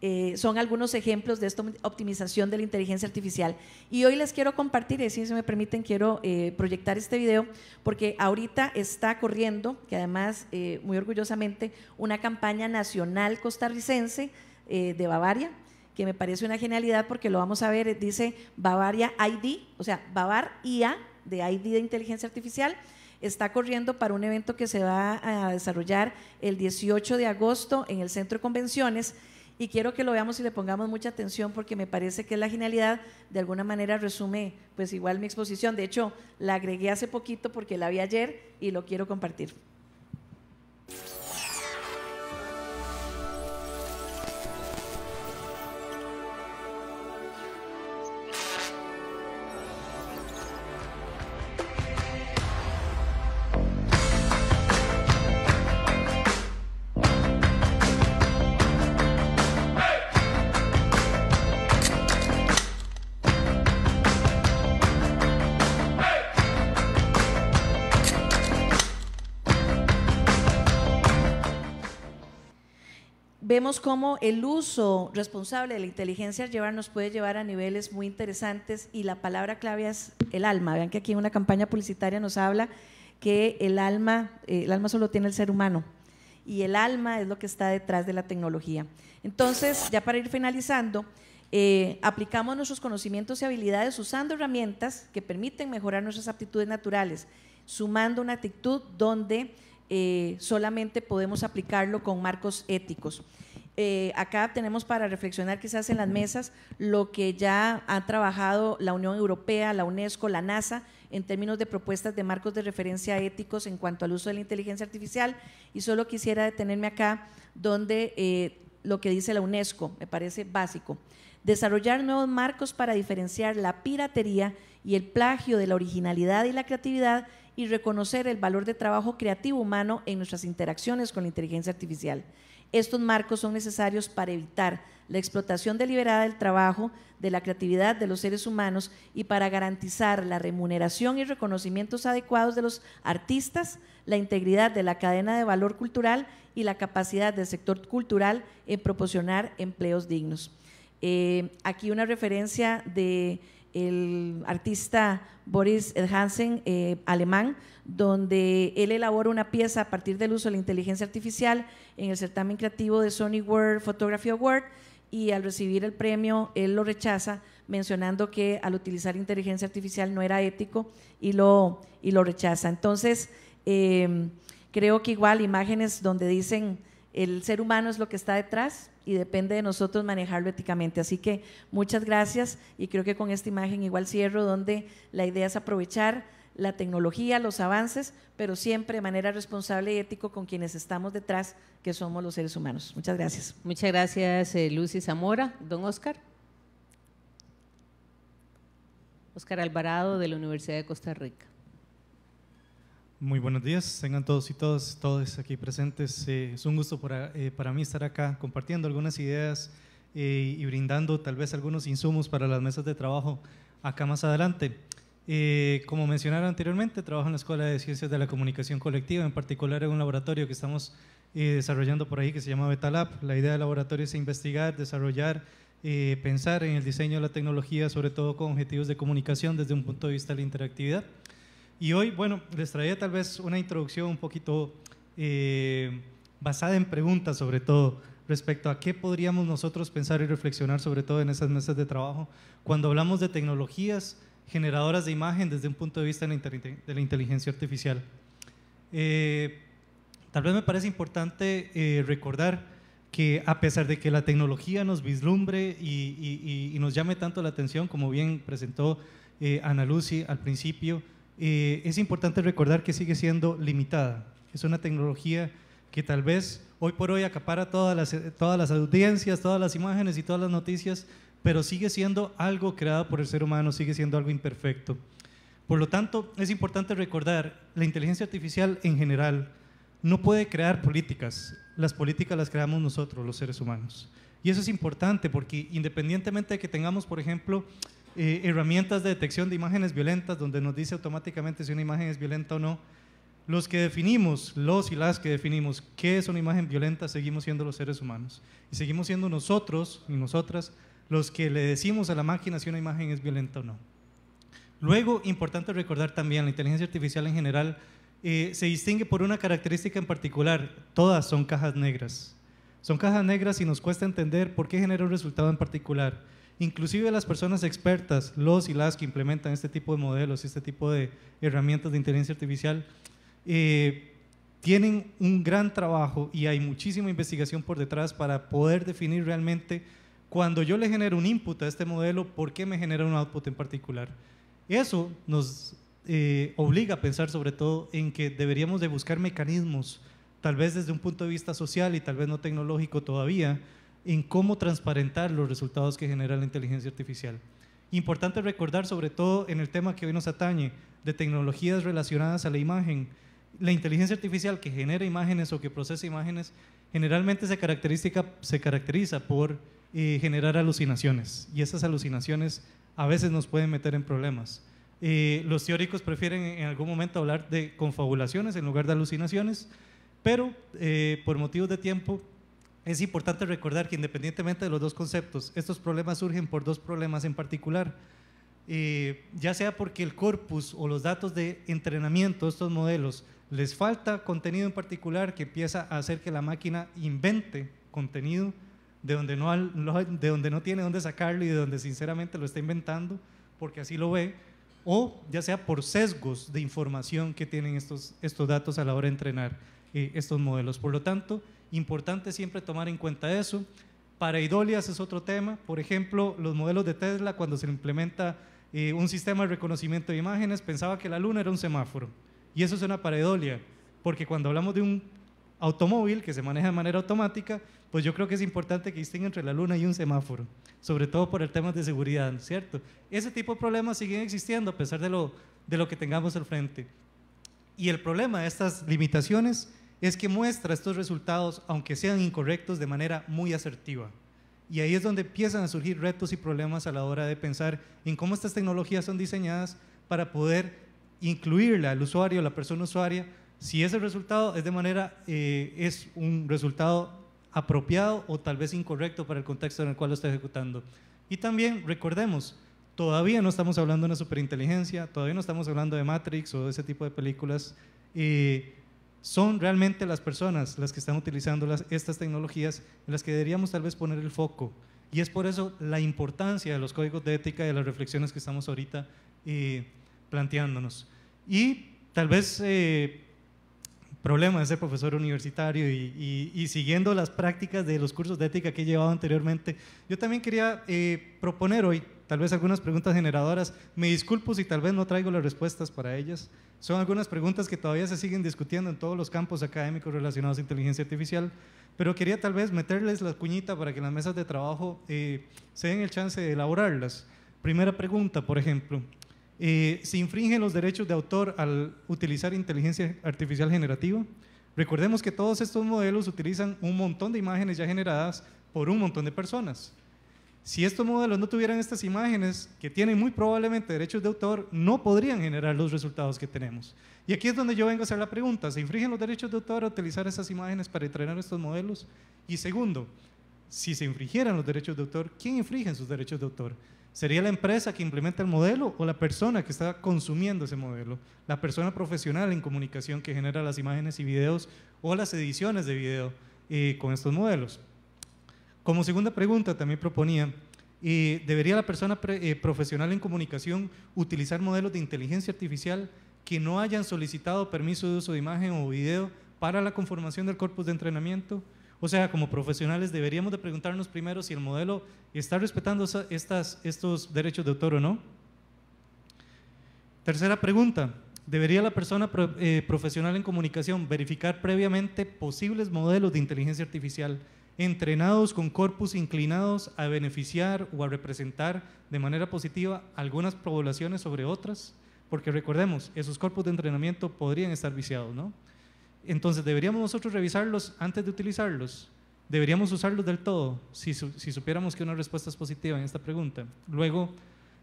Eh, son algunos ejemplos de esta optimización de la inteligencia artificial. Y hoy les quiero compartir, y si me permiten, quiero eh, proyectar este video, porque ahorita está corriendo, que además, eh, muy orgullosamente, una campaña nacional costarricense de Bavaria, que me parece una genialidad porque lo vamos a ver, dice Bavaria ID, o sea, Bavar IA, de ID de inteligencia artificial, está corriendo para un evento que se va a desarrollar el 18 de agosto en el Centro de Convenciones y quiero que lo veamos y le pongamos mucha atención porque me parece que la genialidad de alguna manera resume pues igual mi exposición. De hecho, la agregué hace poquito porque la vi ayer y lo quiero compartir. Vemos cómo el uso responsable de la inteligencia llevar nos puede llevar a niveles muy interesantes y la palabra clave es el alma. Vean que aquí en una campaña publicitaria nos habla que el alma, eh, el alma solo tiene el ser humano y el alma es lo que está detrás de la tecnología. Entonces, ya para ir finalizando, eh, aplicamos nuestros conocimientos y habilidades usando herramientas que permiten mejorar nuestras aptitudes naturales, sumando una actitud donde eh, solamente podemos aplicarlo con marcos éticos. Eh, acá tenemos para reflexionar quizás en las mesas lo que ya ha trabajado la Unión Europea, la UNESCO, la NASA en términos de propuestas de marcos de referencia éticos en cuanto al uso de la inteligencia artificial y solo quisiera detenerme acá donde eh, lo que dice la UNESCO me parece básico. Desarrollar nuevos marcos para diferenciar la piratería y el plagio de la originalidad y la creatividad y reconocer el valor de trabajo creativo humano en nuestras interacciones con la inteligencia artificial. Estos marcos son necesarios para evitar la explotación deliberada del trabajo, de la creatividad de los seres humanos y para garantizar la remuneración y reconocimientos adecuados de los artistas, la integridad de la cadena de valor cultural y la capacidad del sector cultural en proporcionar empleos dignos. Eh, aquí una referencia de el artista Boris Hansen, eh, alemán, donde él elabora una pieza a partir del uso de la inteligencia artificial en el certamen creativo de Sony World Photography Award y al recibir el premio él lo rechaza mencionando que al utilizar inteligencia artificial no era ético y lo, y lo rechaza. Entonces, em, creo que igual imágenes donde dicen el ser humano es lo que está detrás y depende de nosotros manejarlo éticamente. Así que muchas gracias y creo que con esta imagen igual cierro donde la idea es aprovechar la tecnología, los avances, pero siempre de manera responsable y ético con quienes estamos detrás, que somos los seres humanos. Muchas gracias. Muchas gracias, eh, Lucy Zamora. Don Oscar. Oscar Alvarado de la Universidad de Costa Rica. Muy buenos días, tengan todos y todas, todos aquí presentes. Eh, es un gusto para, eh, para, mí estar acá compartiendo algunas ideas eh, y brindando tal vez algunos insumos para las mesas de trabajo acá más adelante. como mencionaron anteriormente, trabajo en la Escuela de Ciencias de la Comunicación Colectiva, en particular en un laboratorio que estamos desarrollando por ahí que se llama Betalab. La idea del laboratorio es investigar, desarrollar, pensar en el diseño de la tecnología, sobre todo con objetivos de comunicación desde un punto de vista de la interactividad. Y hoy, bueno, les traía tal vez una introducción un poquito eh, basada en preguntas, sobre todo, respecto a qué podríamos nosotros pensar y reflexionar, sobre todo en esas mesas de trabajo, cuando hablamos de tecnologías generadoras de imagen desde un punto de vista de la, inteligencia artificial. Eh, tal vez me parece importante eh, recordar que a pesar de que la tecnología nos vislumbre y, y, nos llame tanto la atención, como bien presentó Ana Lucy al principio, eh, es importante recordar que sigue siendo limitada. Es una tecnología que tal vez hoy por hoy acapara todas las, todas las audiencias, todas las imágenes y todas las noticias, pero sigue siendo algo creado por el ser humano, sigue siendo algo imperfecto. Por lo tanto, es importante recordar, la inteligencia artificial en general no puede crear políticas, las políticas las creamos nosotros, los seres humanos. Y eso es importante porque independientemente de que tengamos, por ejemplo, eh, herramientas de detección de imágenes violentas donde nos dice automáticamente si una imagen es violenta o no. Los que definimos, los y las que definimos qué es una imagen violenta, seguimos siendo los seres humanos. Y seguimos siendo nosotros y nosotras los que le decimos a la máquina si una imagen es violenta o no. Luego, importante recordar también, la inteligencia artificial en general eh, se distingue por una característica en particular. Todas son cajas negras. Son cajas negras y nos cuesta entender por qué genera un resultado en particular inclusive las personas expertas, los y las que implementan este tipo de modelos, este tipo de herramientas de inteligencia artificial, eh, tienen un gran trabajo y hay muchísima investigación por detrás para poder definir realmente cuando yo le genero un input a este modelo, por qué me genera un output en particular. Eso nos eh, obliga a pensar sobre todo en que deberíamos de buscar mecanismos, tal vez desde un punto de vista social y tal vez no tecnológico todavía, en cómo transparentar los resultados que genera la inteligencia artificial. Importante recordar, sobre todo en el tema que hoy nos atañe, de tecnologías relacionadas a la imagen, la inteligencia artificial que genera imágenes o que procesa imágenes, generalmente se, caracteriza por eh, generar alucinaciones y esas alucinaciones a veces nos pueden meter en problemas. Eh, los teóricos prefieren en algún momento hablar de confabulaciones en lugar de alucinaciones, pero eh, por motivos de tiempo es importante recordar que independientemente de los dos conceptos, estos problemas surgen por dos problemas en particular. Eh, ya sea porque el corpus o los datos de entrenamiento de estos modelos les falta contenido en particular que empieza a hacer que la máquina invente contenido de donde no, de donde no tiene dónde sacarlo y de donde sinceramente lo está inventando porque así lo ve, o ya sea por sesgos de información que tienen estos, estos datos a la hora de entrenar eh, estos modelos. Por lo tanto, Importante siempre tomar en cuenta eso. Para idolias es otro tema. Por ejemplo, los modelos de Tesla, cuando se implementa eh, un sistema de reconocimiento de imágenes, pensaba que la luna era un semáforo. Y eso es una pareidolia, porque cuando hablamos de un automóvil que se maneja de manera automática, pues yo creo que es importante que distinga entre la luna y un semáforo, sobre todo por el tema de seguridad, ¿cierto? Ese tipo de problemas siguen existiendo a pesar de lo, de lo que tengamos al frente. Y el problema de estas limitaciones es que muestra estos resultados, aunque sean incorrectos, de manera muy asertiva. Y ahí es donde empiezan a surgir retos y problemas a la hora de pensar en cómo estas tecnologías son diseñadas para poder incluirla al usuario, la persona usuaria, si ese resultado es de manera, eh, es un resultado apropiado o tal vez incorrecto para el contexto en el cual lo está ejecutando. Y también recordemos, todavía no estamos hablando de una superinteligencia, todavía no estamos hablando de Matrix o de ese tipo de películas. Eh, son realmente las personas las que están utilizando estas tecnologías en las que deberíamos tal vez poner el foco. Y es por eso la importancia de los códigos de ética y de las reflexiones que estamos ahorita eh, planteándonos. Y tal vez eh, problema de ser profesor universitario y, siguiendo las prácticas de los cursos de ética que he llevado anteriormente, yo también quería eh, proponer hoy tal vez algunas preguntas generadoras. Me disculpo si tal vez no traigo las respuestas para ellas. Son algunas preguntas que todavía se siguen discutiendo en todos los campos académicos relacionados a inteligencia artificial, pero quería tal vez meterles la cuñita para que las mesas de trabajo eh, se den el chance de elaborarlas. Primera pregunta, por ejemplo, Eh, ¿Se infringen los derechos de autor al utilizar inteligencia artificial generativa? Recordemos que todos estos modelos utilizan un montón de imágenes ya generadas por un montón de personas. Si estos modelos no tuvieran estas imágenes, que tienen muy probablemente derechos de autor, no podrían generar los resultados que tenemos. Y aquí es donde yo vengo a hacer la pregunta, ¿se infringen los derechos de autor a utilizar esas imágenes para entrenar estos modelos? Y segundo, si se infringieran los derechos de autor, ¿quién infringe sus derechos de autor? ¿Sería la empresa que implementa el modelo o la persona que está consumiendo ese modelo? La persona profesional en comunicación que genera las imágenes y videos o las ediciones de video eh, con estos modelos. Como segunda pregunta también proponía, eh, ¿debería la persona eh, profesional en comunicación utilizar modelos de inteligencia artificial que no hayan solicitado permiso de uso de imagen o video para la conformación del corpus de entrenamiento? O sea, como profesionales deberíamos de preguntarnos primero si el modelo está respetando estas, estos derechos de autor o no. Tercera pregunta, ¿debería la persona eh, profesional en comunicación verificar previamente posibles modelos de inteligencia artificial entrenados con corpus inclinados a beneficiar o a representar de manera positiva algunas poblaciones sobre otras? Porque recordemos, esos corpus de entrenamiento podrían estar viciados, ¿no? Entonces, ¿deberíamos nosotros revisarlos antes de utilizarlos? ¿Deberíamos usarlos del todo si, supiéramos que una respuesta es positiva en esta pregunta? Luego,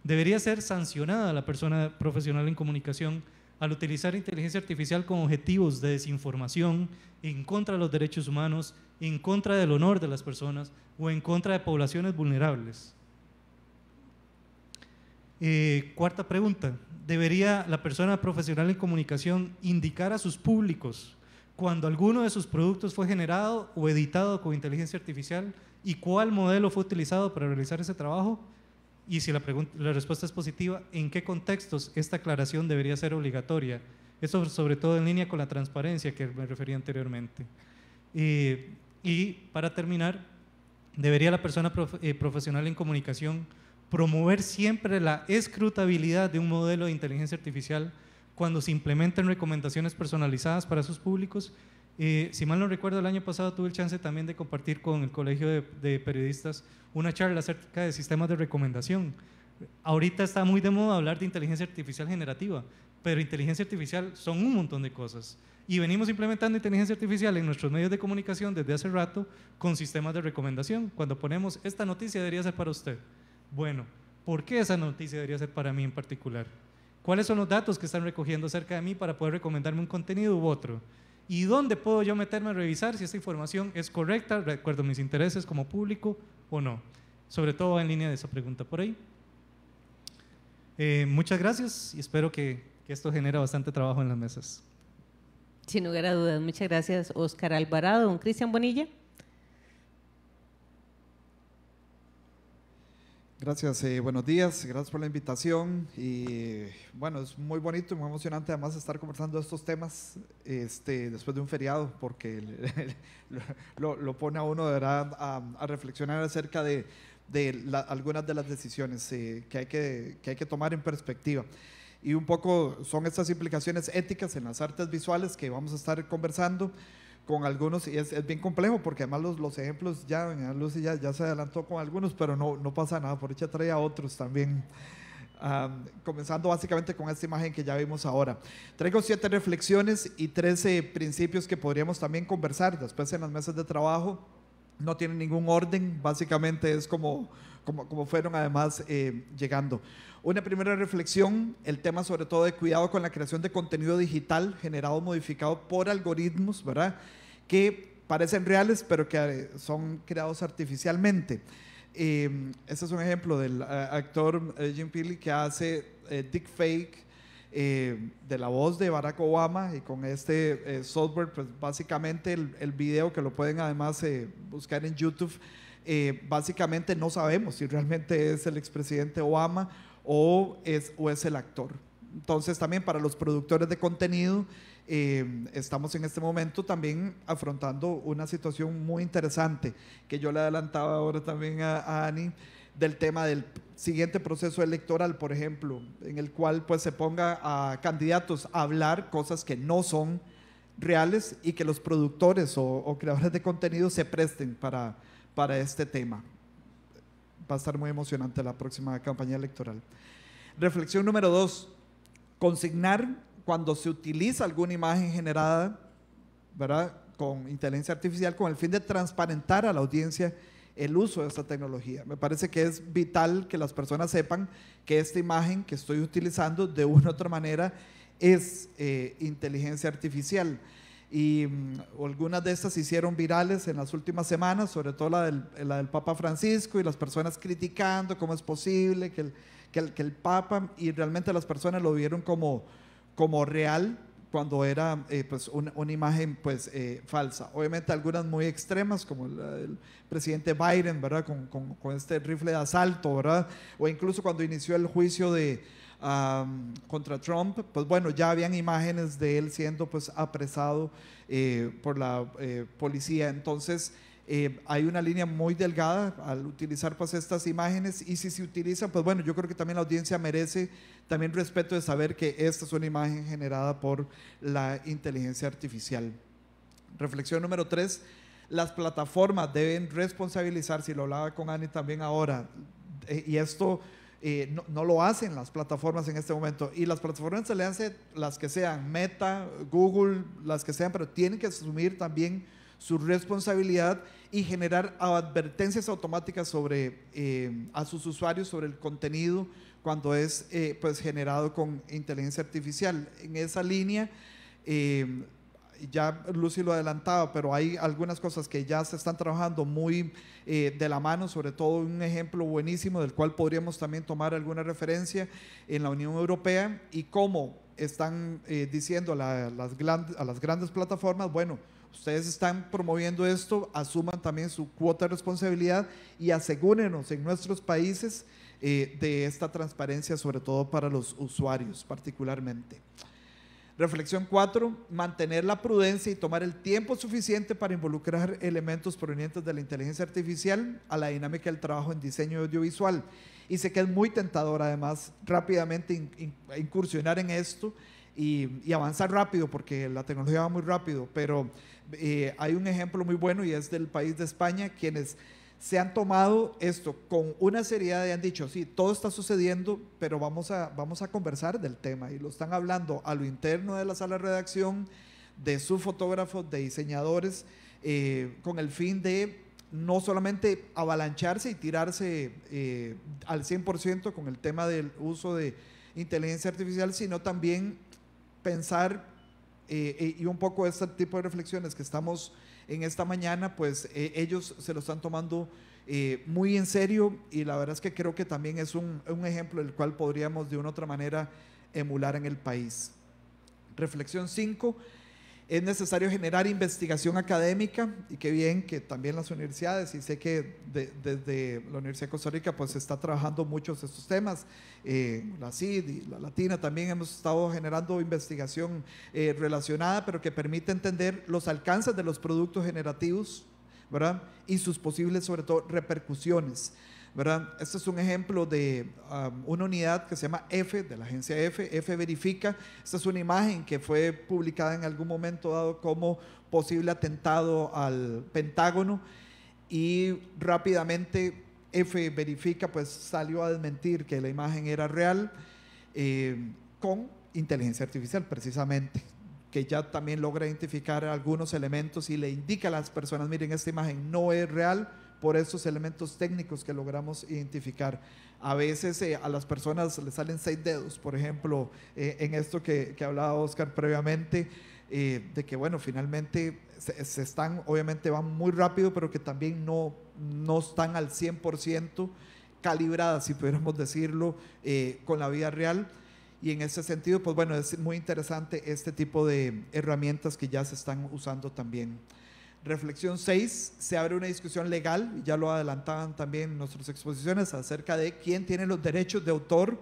¿debería ser sancionada la persona profesional en comunicación al utilizar inteligencia artificial con objetivos de desinformación en contra de los derechos humanos, en contra del honor de las personas o en contra de poblaciones vulnerables? Eh, cuarta pregunta, ¿debería la persona profesional en comunicación indicar a sus públicos cuando alguno de sus productos fue generado o editado con inteligencia artificial y cuál modelo fue utilizado para realizar ese trabajo. Y si la, la respuesta es positiva, ¿en qué contextos esta aclaración debería ser obligatoria? Eso sobre todo en línea con la transparencia que me refería anteriormente. y para terminar, ¿debería la persona eh, profesional en comunicación promover siempre la escrutabilidad de un modelo de inteligencia artificial cuando se implementen recomendaciones personalizadas para sus públicos. Eh, si mal no recuerdo, el año pasado tuve el chance también de compartir con el Colegio de, Periodistas una charla acerca de sistemas de recomendación. Ahorita está muy de moda hablar de inteligencia artificial generativa, pero inteligencia artificial son un montón de cosas. Y venimos implementando inteligencia artificial en nuestros medios de comunicación desde hace rato con sistemas de recomendación. Cuando ponemos esta noticia debería ser para usted. Bueno, ¿por qué esa noticia debería ser para mí en particular? ¿Cuáles son los datos que están recogiendo acerca de mí para poder recomendarme un contenido u otro? ¿Y dónde puedo yo meterme a revisar si esta información es correcta, recuerdo mis intereses como público o no? Sobre todo en línea de esa pregunta por ahí. Eh, muchas gracias y espero que, que esto genere bastante trabajo en las mesas. Sin lugar a dudas, muchas gracias Oscar Alvarado. ¿Un Cristian Bonilla? Gracias, eh, buenos días, gracias por la invitación y bueno, es muy bonito y muy emocionante además estar conversando estos temas este, después de un feriado porque lo, pone a uno de verdad a, reflexionar acerca de, de algunas de las decisiones eh, que, hay que, que hay que tomar en perspectiva. Y un poco son estas implicaciones éticas en las artes visuales que vamos a estar conversando con algunos, y es, es, bien complejo porque además los, los ejemplos ya, Lucy ya, ya se adelantó con algunos, pero no, no pasa nada, por hecho trae a otros también. comenzando básicamente con esta imagen que ya vimos ahora. Traigo siete reflexiones y trece principios que podríamos también conversar después en las mesas de trabajo. No tienen ningún orden, básicamente es como, como, como fueron además eh, llegando. Una primera reflexión, el tema sobre todo de cuidado con la creación de contenido digital generado, modificado por algoritmos, ¿verdad? Que parecen reales, pero que eh, son creados artificialmente. Eh, este es un ejemplo del eh, actor Jim Peely que hace Dick Fake de la voz de Barack Obama y con este software, pues básicamente el, el, video que lo pueden además buscar en YouTube, básicamente no sabemos si realmente es el expresidente Obama o es, o es el actor. Entonces también para los productores de contenido, eh, estamos en este momento también afrontando una situación muy interesante que yo le adelantaba ahora también a, a Ani del tema del siguiente proceso electoral, por ejemplo, en el cual pues se ponga a candidatos a hablar cosas que no son reales y que los productores o creadores de contenido se presten para, para este tema va a estar muy emocionante la próxima campaña electoral. Reflexión número dos, consignar cuando se utiliza alguna imagen generada, ¿verdad? Con inteligencia artificial con el fin de transparentar a la audiencia el uso de esta tecnología. Me parece que es vital que las personas sepan que esta imagen que estoy utilizando de una u otra manera es eh, inteligencia artificial. Y mm, algunas de estas se hicieron virales en las últimas semanas, sobre todo la del, la del Papa Francisco y las personas criticando cómo es posible que el, que el, que el Papa, y realmente las personas lo vieron como, como real cuando era eh, pues una, una, imagen pues eh, falsa. Obviamente algunas muy extremas, como la del presidente Biden, ¿verdad? Con, con, con, este rifle de asalto, ¿verdad? O incluso cuando inició el juicio de, contra Trump, pues bueno, ya habían imágenes de él siendo pues apresado eh, por la policía. Entonces, eh, hay una línea muy delgada al utilizar pues estas imágenes y si se utilizan, pues bueno, yo creo que también la audiencia merece también respeto de saber que esta es una imagen generada por la inteligencia artificial. Reflexión número tres, las plataformas deben responsabilizarse, y lo hablaba con Ani también ahora, eh, y esto eh, no, no, lo hacen las plataformas en este momento. Y las plataformas se le hacen las que sean, Meta, Google, las que sean, pero tienen que asumir también su responsabilidad y generar advertencias automáticas sobre, eh, a sus usuarios sobre el contenido cuando es eh, pues generado con inteligencia artificial. En esa línea, eh, ya Lucy lo adelantaba, pero hay algunas cosas que ya se están trabajando muy de la mano, sobre todo un ejemplo buenísimo del cual podríamos también tomar alguna referencia en la Unión Europea y cómo están diciendo la, las a las grandes plataformas, bueno, ustedes están promoviendo esto, asuman también su cuota de responsabilidad y asegúrenos en nuestros países eh, de esta transparencia, sobre todo para los usuarios particularmente. Reflexión 4, mantener la prudencia y tomar el tiempo suficiente para involucrar elementos provenientes de la inteligencia artificial a la dinámica del trabajo en diseño audiovisual. Y sé que es muy tentador además rápidamente in, in, incursionar en esto y, avanzar rápido porque la tecnología va muy rápido, pero eh, hay un ejemplo muy bueno y es del país de España, quienes se han tomado esto con una seriedad y han dicho, sí, todo está sucediendo, pero vamos a, vamos a conversar del tema. Y lo están hablando a lo interno de la sala de redacción, de sus fotógrafos, de diseñadores, eh, con el fin de no solamente avalancharse y tirarse eh, al 100% con el tema del uso de inteligencia artificial, sino también pensar eh, y un poco este tipo de reflexiones que estamos en esta mañana, pues eh, ellos se lo están tomando eh, muy en serio y la verdad es que creo que también es un, un ejemplo del cual podríamos de una otra manera emular en el país. Reflexión 5 es necesario generar investigación académica y qué bien que también las universidades, y sé que de, desde la Universidad de Costa Rica pues se está trabajando muchos estos temas, eh, la CID y la Latina también hemos estado generando investigación eh, relacionada, pero que permite entender los alcances de los productos generativos, ¿verdad? Y sus posibles, sobre todo, repercusiones. ¿Verdad? Este es un ejemplo de um, una unidad que se llama F, de la agencia F, F verifica. Esta es una imagen que fue publicada en algún momento dado como posible atentado al Pentágono y rápidamente F verifica, pues salió a desmentir que la imagen era real eh, con inteligencia artificial precisamente que ya también logra identificar algunos elementos y le indica a las personas, miren, esta imagen no es real, por esos elementos técnicos que logramos identificar. A veces eh, a las personas les salen seis dedos, por ejemplo, eh, en esto que, que, hablaba Oscar previamente, eh, de que, bueno, finalmente se, están, obviamente van muy rápido, pero que también no, no están al 100% calibradas, si pudiéramos decirlo, con la vida real. Y en ese sentido, pues bueno, es muy interesante este tipo de herramientas que ya se están usando también. Reflexión 6, se abre una discusión legal, ya lo adelantaban también nuestras exposiciones, acerca de quién tiene los derechos de autor,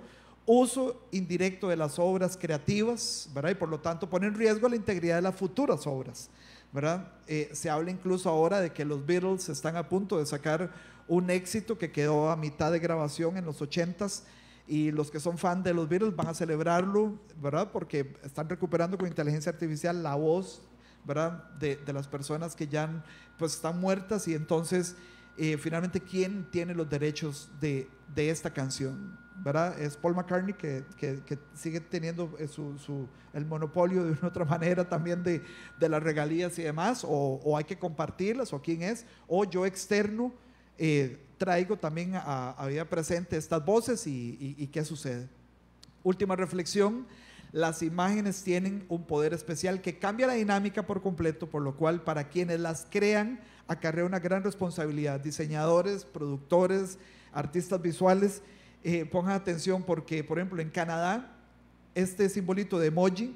uso indirecto de las obras creativas, ¿verdad? Y por lo tanto pone en riesgo la integridad de las futuras obras, ¿verdad? Eh, se habla incluso ahora de que los Beatles están a punto de sacar un éxito que quedó a mitad de grabación en los 80s y los que son fan de los Beatles van a celebrarlo, ¿verdad? Porque están recuperando con inteligencia artificial la voz ¿verdad? De, las personas que ya pues, están muertas y entonces eh, finalmente quién tiene los derechos de, de, esta canción. ¿verdad? Es Paul McCartney que, que, sigue teniendo eh, su, su, el monopolio de una otra manera también de, de las regalías y demás, o, o, hay que compartirlas, o quién es, o yo externo eh, traigo también a, a, vida presente estas voces y, y qué sucede. Última reflexión, las imágenes tienen un poder especial que cambia la dinámica por completo, por lo cual para quienes las crean acarrea una gran responsabilidad. Diseñadores, productores, artistas visuales, eh, pongan atención porque, por ejemplo, en Canadá, este simbolito de emoji,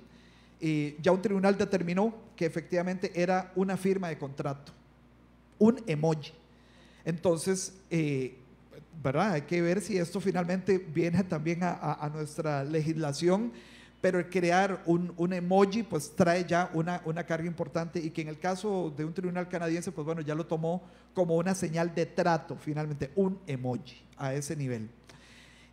eh, ya un tribunal determinó que efectivamente era una firma de contrato, un emoji. Entonces, eh, ¿verdad? Hay que ver si esto finalmente viene también a, nuestra legislación pero el crear un, un, emoji pues trae ya una, una carga importante y que en el caso de un tribunal canadiense pues bueno ya lo tomó como una señal de trato finalmente, un emoji a ese nivel.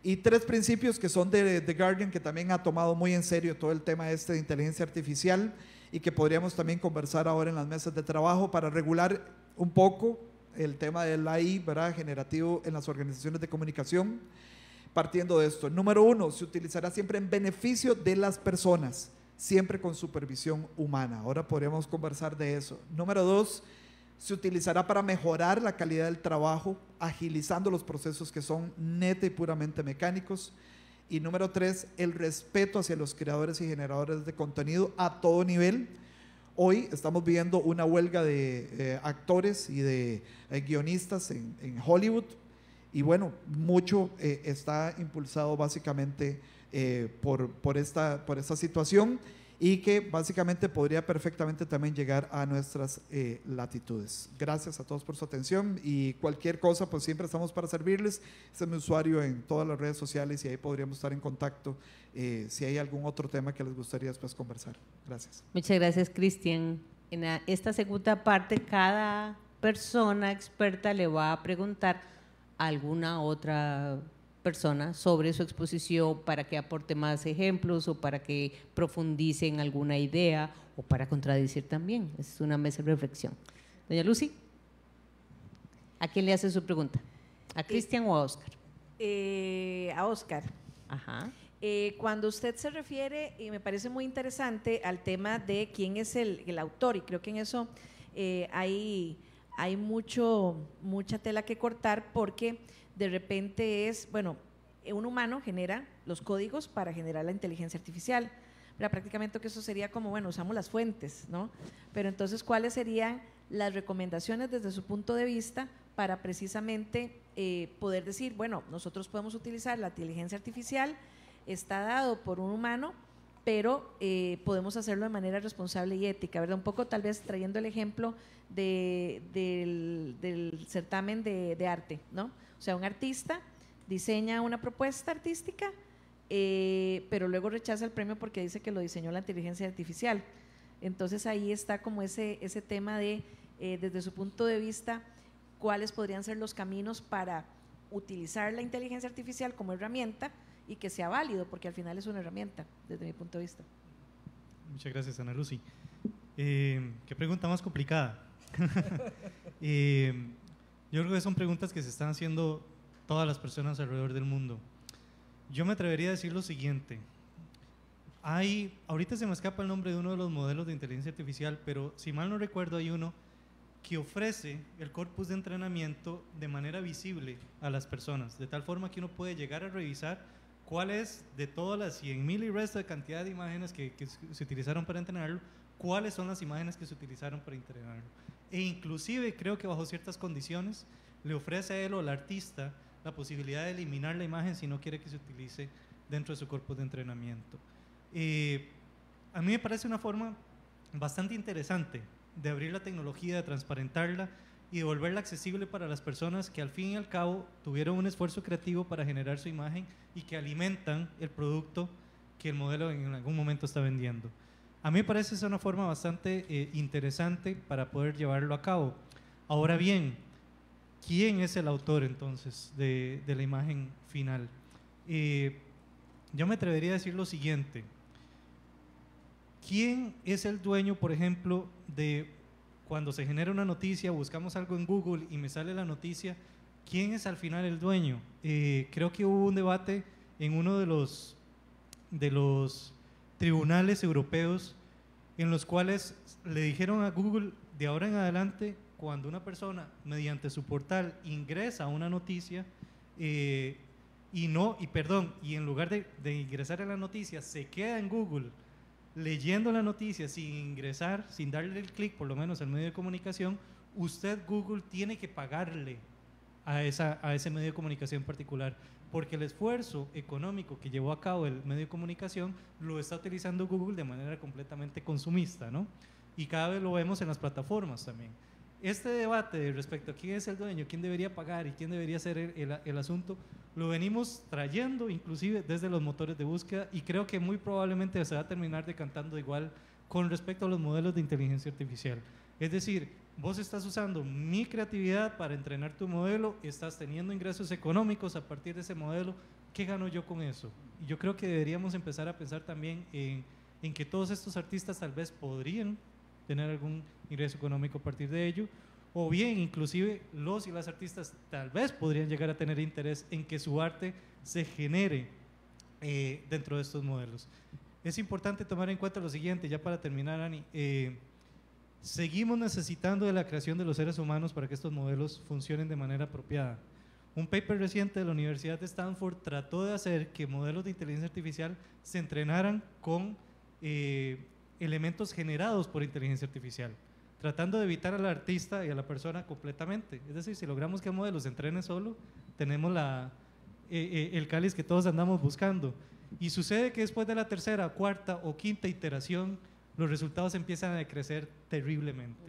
Y tres principios que son de The Guardian que también ha tomado muy en serio todo el tema este de inteligencia artificial y que podríamos también conversar ahora en las mesas de trabajo para regular un poco el tema del AI, ¿verdad? Generativo en las organizaciones de comunicación partiendo de esto. Número uno, se utilizará siempre en beneficio de las personas, siempre con supervisión humana. Ahora podríamos conversar de eso. Número dos, se utilizará para mejorar la calidad del trabajo, agilizando los procesos que son neta y puramente mecánicos. Y número tres, el respeto hacia los creadores y generadores de contenido a todo nivel. Hoy estamos viendo una huelga de eh, actores y de eh, guionistas en, en Hollywood y bueno, mucho eh, está impulsado básicamente eh, por, por, esta, por esta situación y que básicamente podría perfectamente también llegar a nuestras eh, latitudes. Gracias a todos por su atención y cualquier cosa, pues siempre estamos para servirles. Este es mi usuario en todas las redes sociales y ahí podríamos estar en contacto eh, si hay algún otro tema que les gustaría después conversar. Gracias. Muchas gracias, Cristian. En esta segunda parte, cada persona experta le va a preguntar alguna otra persona sobre su exposición para que aporte más ejemplos o para que profundice en alguna idea o para contradecir también. Es una mesa de reflexión. Doña Lucy, ¿a quién le hace su pregunta? ¿A Cristian eh, o a Oscar? Eh, a Oscar. Ajá. Eh, cuando usted se refiere, y me parece muy interesante, al tema de quién es el, el autor, y creo que en eso hay hay mucho, mucha tela que cortar porque de repente es, bueno, un humano genera los códigos para generar la inteligencia artificial. Pero prácticamente que eso sería como, bueno, usamos las fuentes, ¿no? Pero entonces, ¿cuáles serían las recomendaciones desde su punto de vista para precisamente eh, poder decir, bueno, nosotros podemos utilizar la inteligencia artificial, está dado por un humano, pero eh, podemos hacerlo de manera responsable y ética, ¿verdad? Un poco tal vez trayendo el ejemplo de, del, certamen de, de, arte, ¿no? O sea, un artista diseña una propuesta artística, eh, pero luego rechaza el premio porque dice que lo diseñó la inteligencia artificial. Entonces ahí está como ese, ese tema de, eh, desde su punto de vista, cuáles podrían ser los caminos para utilizar la inteligencia artificial como herramienta y que sea válido, porque al final es una herramienta, desde mi punto de vista. Muchas gracias, Ana Lucy. Eh, qué pregunta más complicada. eh, yo creo que son preguntas que se están haciendo todas las personas alrededor del mundo. Yo me atrevería a decir lo siguiente. Hay, ahorita se me escapa el nombre de uno de los modelos de inteligencia artificial, pero si mal no recuerdo hay uno que ofrece el corpus de entrenamiento de manera visible a las personas, de tal forma que uno puede llegar a revisar cuál es de todas las 100.000 y resto de cantidad de imágenes que, se utilizaron para entrenarlo, cuáles son las imágenes que se utilizaron para entrenarlo. E inclusive creo que bajo ciertas condiciones le ofrece a él o al artista la posibilidad de eliminar la imagen si no quiere que se utilice dentro de su corpus de entrenamiento. Eh, a mí me parece una forma bastante interesante de abrir la tecnología, de transparentarla y volverla accesible para las personas que al fin y al cabo tuvieron un esfuerzo creativo para generar su imagen y que alimentan el producto que el modelo en algún momento está vendiendo. A mí me parece esa una forma bastante eh, interesante para poder llevarlo a cabo. Ahora bien, ¿quién es el autor entonces de, de la imagen final? Eh, yo me atrevería a decir lo siguiente. ¿Quién es el dueño, por ejemplo, de cuando se genera una noticia, buscamos algo en Google y me sale la noticia, ¿quién es al final el dueño? Eh, creo que hubo un debate en uno de los, de los tribunales europeos en los cuales le dijeron a Google de ahora en adelante, cuando una persona mediante su portal ingresa una noticia eh, y no, y perdón, y en lugar de, de ingresar a la noticia, se queda en Google leyendo la noticia sin ingresar, sin darle el clic, por lo menos al medio de comunicación, usted Google tiene que pagarle a, esa, a ese medio de comunicación particular, porque el esfuerzo económico que llevó a cabo el medio de comunicación lo está utilizando Google de manera completamente consumista, ¿no? Y cada vez lo vemos en las plataformas también. Este debate respecto a quién es el dueño, quién debería pagar y quién debería ser el, el, el asunto, lo venimos trayendo inclusive desde los motores de búsqueda y creo que muy probablemente se va a terminar decantando igual con respecto a los modelos de inteligencia artificial. Es decir, vos estás usando mi creatividad para entrenar tu modelo, estás teniendo ingresos económicos a partir de ese modelo, ¿qué gano yo con eso? Yo creo que deberíamos empezar a pensar también en, en que todos estos artistas tal vez podrían tener algún ingreso económico a partir de ello, o bien inclusive los y las artistas tal vez podrían llegar a tener interés en que su arte se genere eh, dentro de estos modelos. Es importante tomar en cuenta lo siguiente, ya para terminar, Ani. Eh, seguimos necesitando de la creación de los seres humanos para que estos modelos funcionen de manera apropiada. Un paper reciente de la Universidad de Stanford trató de hacer que modelos de inteligencia artificial se entrenaran con eh, elementos generados por inteligencia artificial, tratando de evitar al artista y a la persona completamente. Es decir, si logramos que el modelo se entrene solo, tenemos la, eh, eh, el cáliz que todos andamos buscando. Y sucede que después de la tercera, cuarta o quinta iteración, los resultados empiezan a decrecer terriblemente.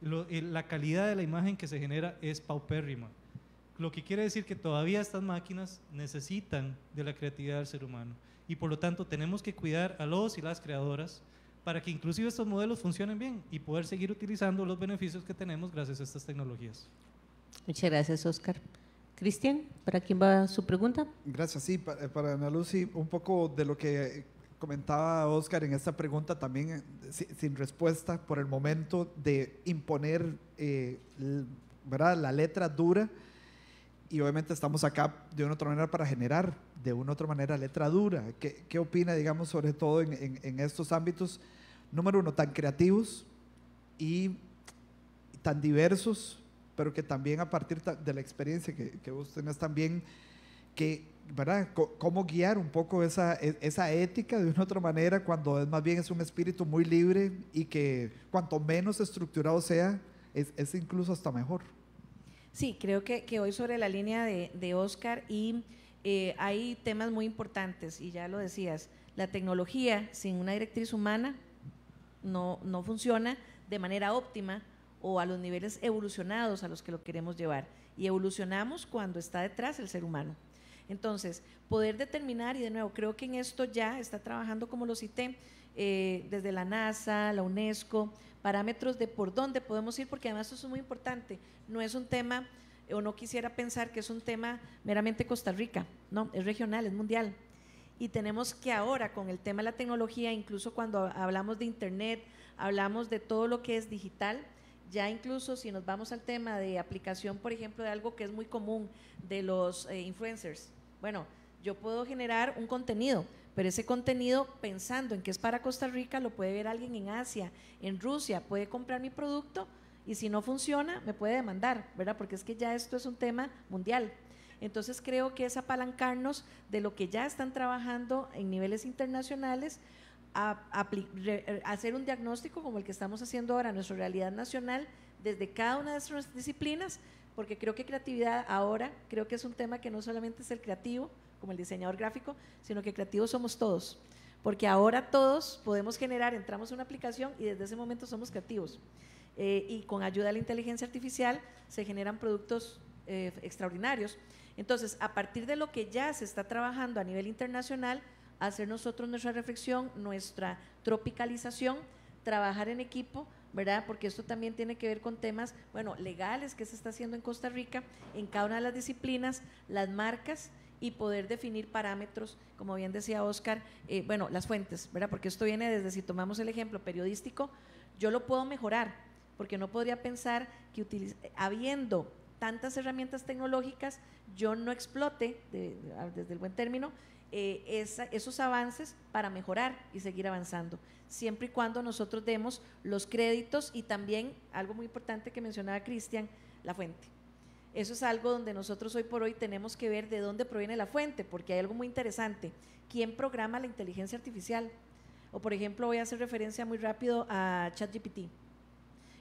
Lo, eh, la calidad de la imagen que se genera es paupérrima. Lo que quiere decir que todavía estas máquinas necesitan de la creatividad del ser humano. Y por lo tanto tenemos que cuidar a los y las creadoras para que inclusive estos modelos funcionen bien y poder seguir utilizando los beneficios que tenemos gracias a estas tecnologías. Muchas gracias, Oscar. Cristian, ¿para quién va su pregunta? Gracias, sí, para, para Ana Lucy, un poco de lo que comentaba Oscar en esta pregunta también eh, sin respuesta por el momento de imponer eh, ¿verdad? la letra dura y obviamente estamos acá de una otra manera para generar de una otra manera letra dura. ¿Qué, qué opina, digamos, sobre todo en, en, estos ámbitos, número uno, tan creativos y tan diversos, pero que también a partir de la experiencia que, que vos tenés también, que ¿verdad? cómo guiar un poco esa, esa ética de una otra manera cuando es más bien es un espíritu muy libre y que cuanto menos estructurado sea, es, es incluso hasta mejor. Sí, creo que, que hoy sobre la línea de, de Oscar y eh, hay temas muy importantes y ya lo decías, la tecnología sin una directriz humana no, no funciona de manera óptima o a los niveles evolucionados a los que lo queremos llevar. Y evolucionamos cuando está detrás el ser humano. Entonces, poder determinar, y de nuevo, creo que en esto ya está trabajando, como lo cité, eh, desde la NASA, la UNESCO, parámetros de por dónde podemos ir, porque además eso es muy importante. No es un tema, o no quisiera pensar que es un tema meramente Costa Rica, no, es regional, es mundial. Y tenemos que ahora, con el tema de la tecnología, incluso cuando hablamos de Internet, hablamos de todo lo que es digital, ya incluso si nos vamos al tema de aplicación, por ejemplo, de algo que es muy común de los eh, influencers, bueno, yo puedo generar un contenido, pero ese contenido pensando en que es para Costa Rica lo puede ver alguien en Asia, en Rusia, puede comprar mi producto y si no funciona me puede demandar, ¿verdad? Porque es que ya esto es un tema mundial. Entonces creo que es apalancarnos de lo que ya están trabajando en niveles internacionales, a, a hacer un diagnóstico como el que estamos haciendo ahora, nuestra realidad nacional, desde cada una de nuestras disciplinas, porque creo que creatividad ahora, creo que es un tema que no solamente es el creativo, como el diseñador gráfico, sino que creativos somos todos, porque ahora todos podemos generar, entramos en una aplicación y desde ese momento somos creativos. Eh, y con ayuda de la inteligencia artificial se generan productos eh, extraordinarios. Entonces, a partir de lo que ya se está trabajando a nivel internacional, hacer nosotros nuestra reflexión, nuestra tropicalización, trabajar en equipo ¿verdad? Porque esto también tiene que ver con temas, bueno, legales que se está haciendo en Costa Rica, en cada una de las disciplinas, las marcas y poder definir parámetros, como bien decía Oscar, eh, bueno, las fuentes, ¿verdad? Porque esto viene desde, si tomamos el ejemplo periodístico, yo lo puedo mejorar, porque no podría pensar que habiendo tantas herramientas tecnológicas, yo no explote, de, desde el buen término, eh, esos avances para mejorar y seguir avanzando, siempre y cuando nosotros demos los créditos y también algo muy importante que mencionaba Cristian, la fuente. Eso es algo donde nosotros hoy por hoy tenemos que ver de dónde proviene la fuente, porque hay algo muy interesante. ¿Quién programa la inteligencia artificial? O por ejemplo, voy a hacer referencia muy rápido a ChatGPT.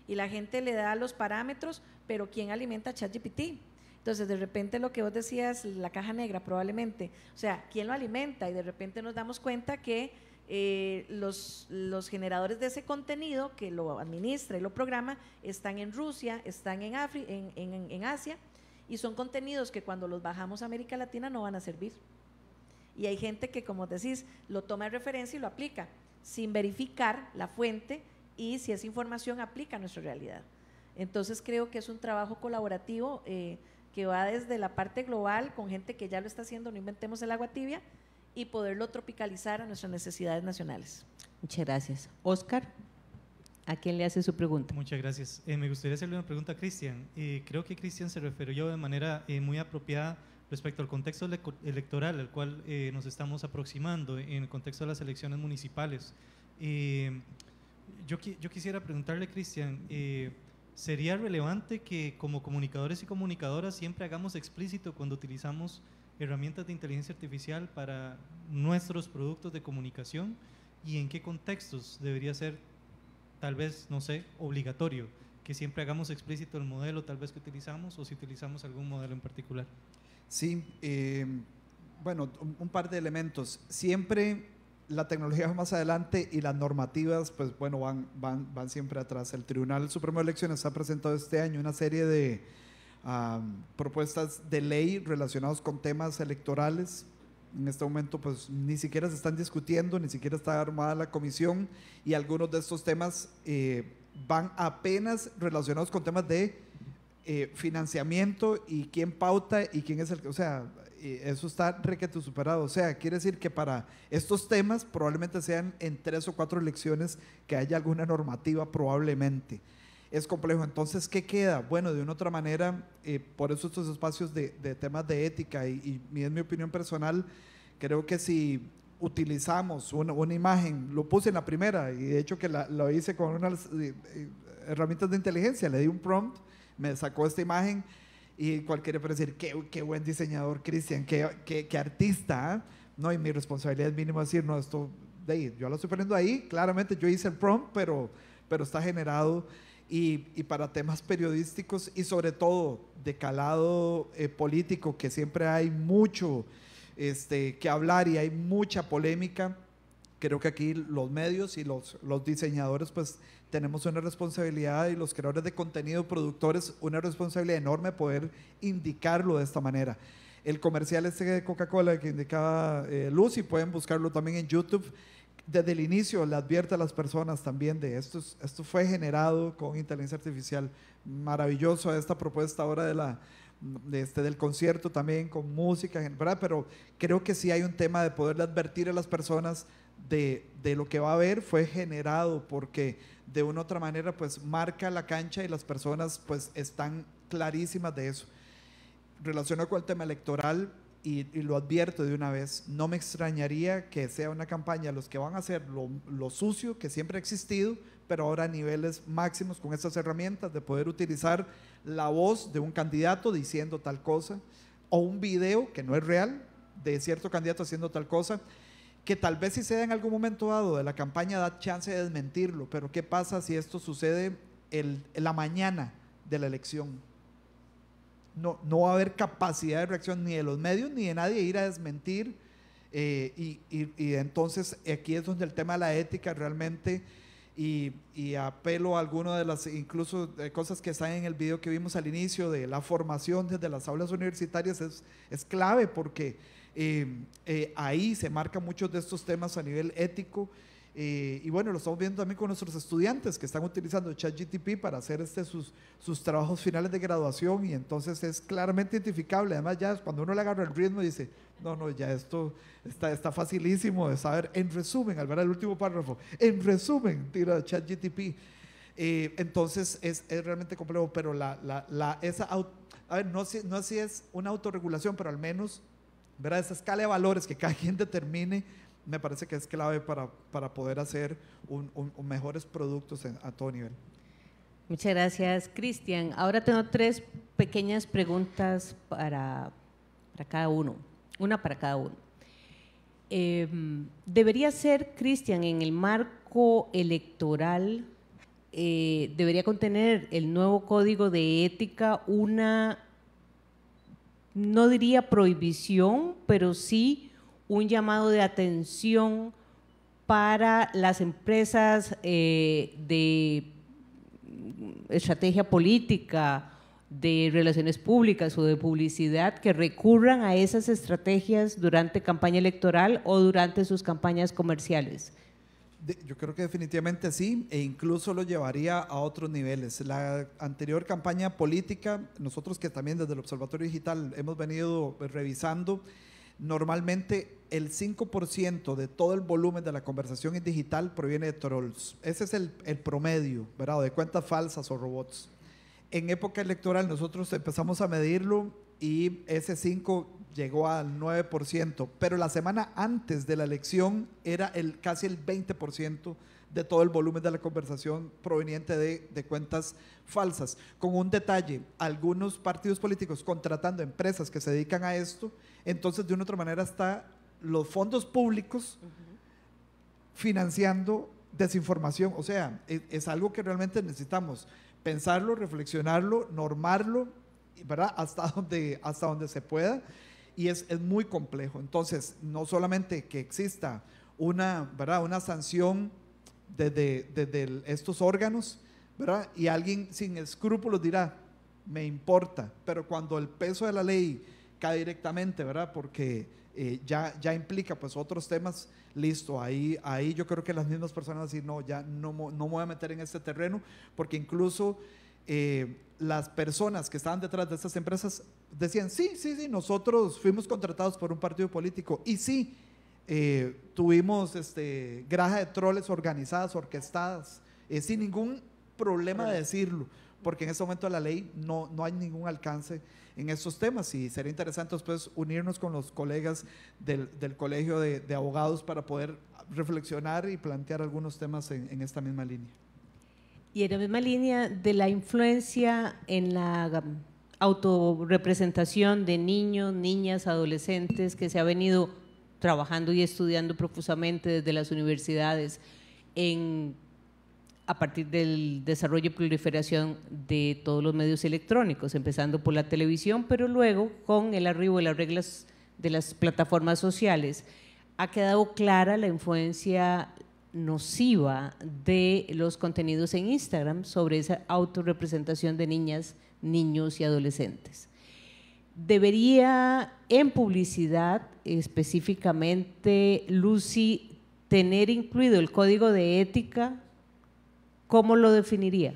Y la gente le da los parámetros, pero ¿quién alimenta ChatGPT? Entonces, de repente lo que vos decías, la caja negra probablemente, o sea, ¿quién lo alimenta? Y de repente nos damos cuenta que eh, los, generadores de ese contenido que lo administra y lo programa están en Rusia, están en, en, en, Asia y son contenidos que cuando los bajamos a América Latina no van a servir. Y hay gente que, como decís, lo toma de referencia y lo aplica sin verificar la fuente y si esa información aplica a nuestra realidad. Entonces creo que es un trabajo colaborativo eh, que va desde la parte global con gente que ya lo está haciendo, no inventemos el agua tibia, y poderlo tropicalizar a nuestras necesidades nacionales. Muchas gracias. Oscar, ¿a quién le hace su pregunta? Muchas gracias. Eh, me gustaría hacerle una pregunta a Cristian. Eh, creo que Cristian se refirió de manera eh, muy apropiada respecto al contexto electoral al cual nos estamos aproximando en el contexto de las elecciones municipales. Yo, quisiera preguntarle, Cristian, ¿sería relevante que como comunicadores y comunicadoras siempre hagamos explícito cuando utilizamos herramientas de inteligencia artificial para nuestros productos de comunicación y en qué contextos debería ser, tal vez, no sé, obligatorio, que siempre hagamos explícito el modelo tal vez que utilizamos o si utilizamos algún modelo en particular. Sí, eh, bueno, un, par de elementos. Siempre la tecnología va más adelante y las normativas, pues bueno, van, van, van siempre atrás. El Tribunal Supremo de Elecciones ha presentado este año una serie de propuestas de ley relacionados con temas electorales. En este momento, pues ni siquiera se están discutiendo, ni siquiera está armada la comisión y algunos de estos temas eh, van apenas relacionados con temas de eh, financiamiento y quién pauta y quién es el, o sea, eso está requete superado. O sea, quiere decir que para estos temas probablemente sean en tres o cuatro elecciones que haya alguna normativa probablemente es complejo. Entonces, ¿qué queda? Bueno, de una otra manera, eh, por eso estos espacios de, temas de ética y, y, en mi opinión personal, creo que si utilizamos una, una, imagen, lo puse en la primera y de hecho que lo hice con unas eh, eh, herramientas de inteligencia, le di un prompt, me sacó esta imagen y cualquiera puede decir, qué, qué buen diseñador, Cristian, qué, qué, artista, ¿ah? no, y mi responsabilidad es mínimo decir, no, esto, de ahí, yo lo estoy poniendo ahí, claramente yo hice el prompt, pero, pero está generado y, para temas periodísticos y sobre todo de calado eh, político, que siempre hay mucho este, que hablar y hay mucha polémica, creo que aquí los medios y los, los diseñadores pues tenemos una responsabilidad y los creadores de contenido, productores, una responsabilidad enorme poder indicarlo de esta manera. El comercial este de Coca-Cola que indicaba eh, Lucy, pueden buscarlo también en YouTube desde el inicio le advierte a las personas también de esto, esto fue generado con inteligencia artificial. Maravilloso esta propuesta ahora de la, de este, del concierto también con música, ¿verdad? Pero creo que sí hay un tema de poderle advertir a las personas de, de, lo que va a haber fue generado porque de una u otra manera pues marca la cancha y las personas pues están clarísimas de eso. Relacionado con el tema electoral, y, lo advierto de una vez, no me extrañaría que sea una campaña los que van a hacer lo, sucio que siempre ha existido, pero ahora a niveles máximos con estas herramientas de poder utilizar la voz de un candidato diciendo tal cosa o un video que no es real de cierto candidato haciendo tal cosa, que tal vez si se da en algún momento dado de la campaña da chance de desmentirlo, pero ¿qué pasa si esto sucede el, la mañana de la elección? no, no va a haber capacidad de reacción ni de los medios ni de nadie ir a desmentir. Eh, y, y, entonces aquí es donde el tema de la ética realmente, y, y apelo a algunas de las incluso cosas que están en el video que vimos al inicio de la formación desde las aulas universitarias, es, es clave porque eh, eh, ahí se marcan muchos de estos temas a nivel ético eh, y bueno, lo estamos viendo también con nuestros estudiantes que están utilizando ChatGTP para hacer este, sus, sus trabajos finales de graduación y entonces es claramente identificable. Además, ya cuando uno le agarra el ritmo y dice, no, no, ya esto está, está facilísimo de saber. En resumen, al ver el último párrafo, en resumen, tira ChatGTP. Eh, entonces es, es, realmente complejo, pero la, la, la esa, a ver, no, no si es una autorregulación, pero al menos ¿verdad? Esa escala de valores que cada quien determine, me parece que es clave para, para poder hacer mejores productos a todo nivel. Muchas gracias, Cristian. Ahora tengo tres pequeñas preguntas para, para cada uno, una para cada uno. Em, debería ser, Cristian, en el marco electoral, eh, debería contener el nuevo código de ética una, no diría prohibición, pero sí un llamado de atención para las empresas eh, de estrategia política, de relaciones públicas o de publicidad que recurran a esas estrategias durante campaña electoral o durante sus campañas comerciales? Yo creo que definitivamente sí, e incluso lo llevaría a otros niveles. La anterior campaña política, nosotros que también desde el Observatorio Digital hemos venido revisando, normalmente el 5% de todo el volumen de la conversación en digital proviene de trolls. Ese es el, promedio, ¿verdad? De cuentas falsas o robots en época electoral nosotros empezamos a medirlo y ese 5 llegó al 9%, pero la semana antes de la elección era el, casi el 20% de todo el volumen de la conversación proveniente de, de, cuentas falsas. Con un detalle, algunos partidos políticos contratando empresas que se dedican a esto, entonces de una u otra manera está los fondos públicos financiando desinformación. O sea, es, es algo que realmente necesitamos pensarlo, reflexionarlo, normarlo, ¿verdad? Hasta donde, hasta donde se pueda. Y es, es muy complejo. Entonces, no solamente que exista una, ¿verdad? una sanción desde, desde estos órganos, ¿verdad? Y alguien sin escrúpulos dirá, me importa, pero cuando el peso de la ley cae directamente, ¿verdad? Porque eh, ya, ya implica pues otros temas, listo, ahí, ahí yo creo que las mismas personas decir, no, ya no, no me voy a meter en este terreno, porque incluso eh, las personas que estaban detrás de estas empresas decían, sí, sí, sí, nosotros fuimos contratados por un partido político y sí, eh, tuvimos este, graja de troles organizadas, orquestadas, eh, sin ningún problema de decirlo, porque en este momento la ley no, no hay ningún alcance en estos temas y sería interesante después unirnos con los colegas del, del Colegio de, de, Abogados para poder reflexionar y plantear algunos temas en, en, esta misma línea. Y en la misma línea de la influencia en la autorrepresentación de niños, niñas, adolescentes que se ha venido trabajando y estudiando profusamente desde las universidades en a partir del desarrollo y proliferación de todos los medios electrónicos, empezando por la televisión, pero luego con el arribo de las reglas de las plataformas sociales, ha quedado clara la influencia nociva de los contenidos en Instagram sobre esa autorrepresentación de niñas, niños y adolescentes. Debería en publicidad específicamente, Lucy, tener incluido el código de ética ¿cómo lo definiría?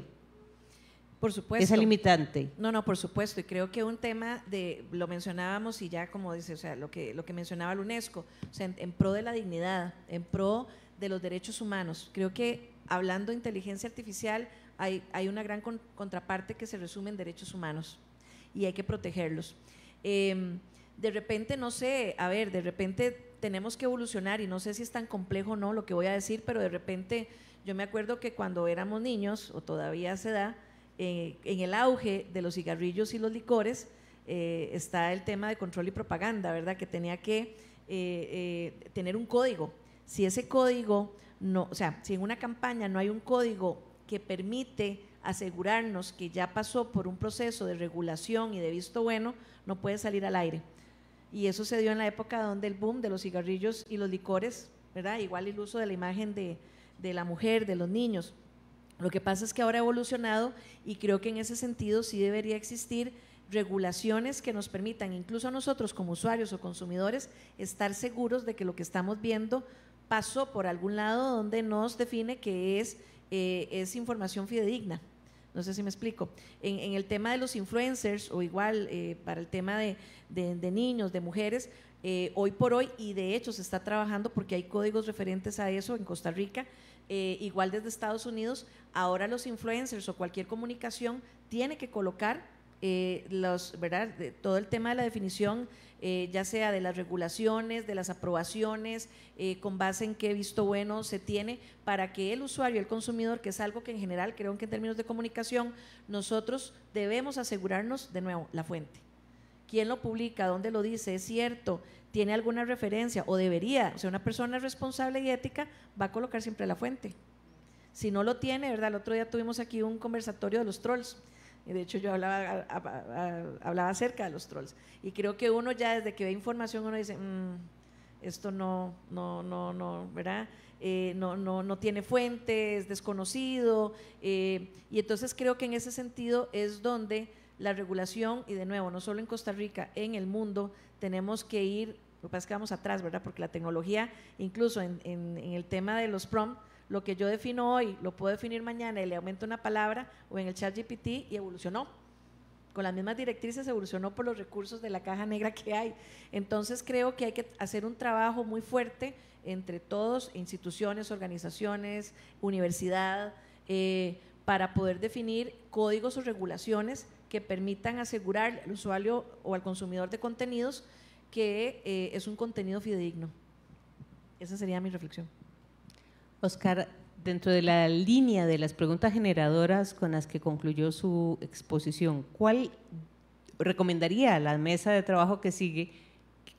Por supuesto. Esa limitante. No, no, por supuesto. Y creo que un tema de, lo mencionábamos y ya como dice, o sea, lo que, lo que mencionaba la UNESCO, o sea, en, pro de la dignidad, en pro de los derechos humanos. Creo que hablando de inteligencia artificial hay, hay una gran contraparte que se resume en derechos humanos y hay que protegerlos. Em, de repente, no sé, a ver, de repente tenemos que evolucionar y no sé si es tan complejo o no lo que voy a decir, pero de repente yo me acuerdo que cuando éramos niños, o todavía se da, eh, en el auge de los cigarrillos y los licores, eh, está el tema de control y propaganda, ¿verdad? Que tenía que eh, tener un código. Si ese código no, o sea, si en una campaña no hay un código que permite asegurarnos que ya pasó por un proceso de regulación y de visto bueno, no puede salir al aire. Y eso se dio en la época donde el boom de los cigarrillos y los licores, ¿verdad? Igual el uso de la imagen de, de la mujer, de los niños. Lo que pasa es que ahora ha evolucionado y creo que en ese sentido sí debería existir regulaciones que nos permitan, incluso a nosotros como usuarios o consumidores, estar seguros de que lo que estamos viendo pasó por algún lado donde nos define que es, eh, es información fidedigna. No sé si me explico. En, el tema de los influencers o igual eh, para el tema de, de, niños, de mujeres, eh, hoy por hoy, y de hecho se está trabajando porque hay códigos referentes a eso en Costa Rica, eh, igual desde Estados Unidos, ahora los influencers o cualquier comunicación tiene que colocar eh, los, ¿verdad? todo el tema de la definición, eh, ya sea de las regulaciones, de las aprobaciones, eh, con base en qué visto bueno se tiene, para que el usuario, el consumidor, que es algo que en general creo que en términos de comunicación nosotros debemos asegurarnos, de nuevo, la fuente. ¿Quién lo publica? ¿Dónde lo dice? ¿Es cierto? ¿Tiene alguna referencia? ¿O debería? O sea, una persona responsable y ética va a colocar siempre la fuente. Si no lo tiene, ¿verdad? El otro día tuvimos aquí un conversatorio de los trolls y de hecho yo hablaba, hablaba acerca de los trolls. Y creo que uno ya desde que ve información uno dice, mm, esto no, no, no, no, ¿verdad? Eh, no, no, no, tiene fuentes, desconocido. Eh, y entonces creo que en ese sentido es donde la regulación, y de nuevo, no solo en Costa Rica, en el mundo, tenemos que ir, lo que pasa es que vamos atrás, ¿verdad? Porque la tecnología, incluso en, en, en el tema de los prompts, lo que yo defino hoy lo puedo definir mañana y le aumento una palabra o en el chat GPT y evolucionó. Con las mismas directrices evolucionó por los recursos de la caja negra que hay. Entonces creo que hay que hacer un trabajo muy fuerte entre todos, instituciones, organizaciones, universidad, eh, para poder definir códigos o regulaciones que permitan asegurar al usuario o al consumidor de contenidos que eh, es un contenido fidedigno. Esa sería mi reflexión. Oscar, dentro de la línea de las preguntas generadoras con las que concluyó su exposición, ¿cuál recomendaría a la mesa de trabajo que sigue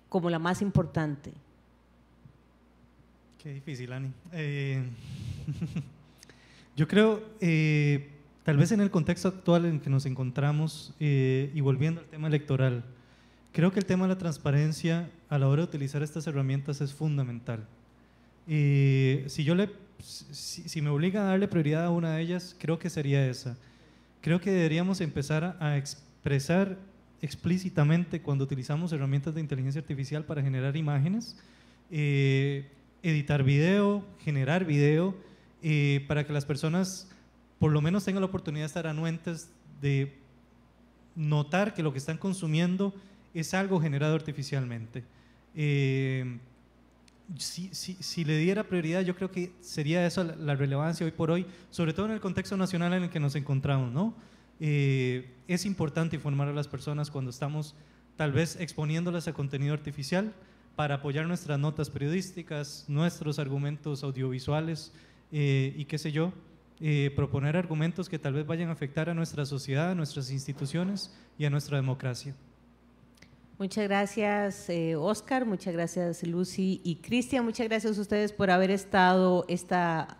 como la más importante? Qué difícil, Ani. Eh, yo creo, eh, tal vez en el contexto actual en que nos encontramos eh, y volviendo al tema electoral, creo que el tema de la transparencia a la hora de utilizar estas herramientas es fundamental. Y si yo le, si, me obliga a darle prioridad a una de ellas, creo que sería esa. Creo que deberíamos empezar a expresar explícitamente cuando utilizamos herramientas de inteligencia artificial para generar imágenes, eh, editar video, generar video, eh, para que las personas por lo menos tengan la oportunidad de estar anuentes de notar que lo que están consumiendo es algo generado artificialmente. Eh, si, le diera prioridad, yo creo que sería eso la, relevancia hoy por hoy, sobre todo en el contexto nacional en el que nos encontramos, ¿no? Eh, es importante informar a las personas cuando estamos tal vez exponiéndolas a contenido artificial para apoyar nuestras notas periodísticas, nuestros argumentos audiovisuales eh, y qué sé yo, eh, proponer argumentos que tal vez vayan a afectar a nuestra sociedad, a nuestras instituciones y a nuestra democracia. Muchas gracias, eh, Oscar. Muchas gracias, Lucy y Cristian. Muchas gracias a ustedes por haber estado esta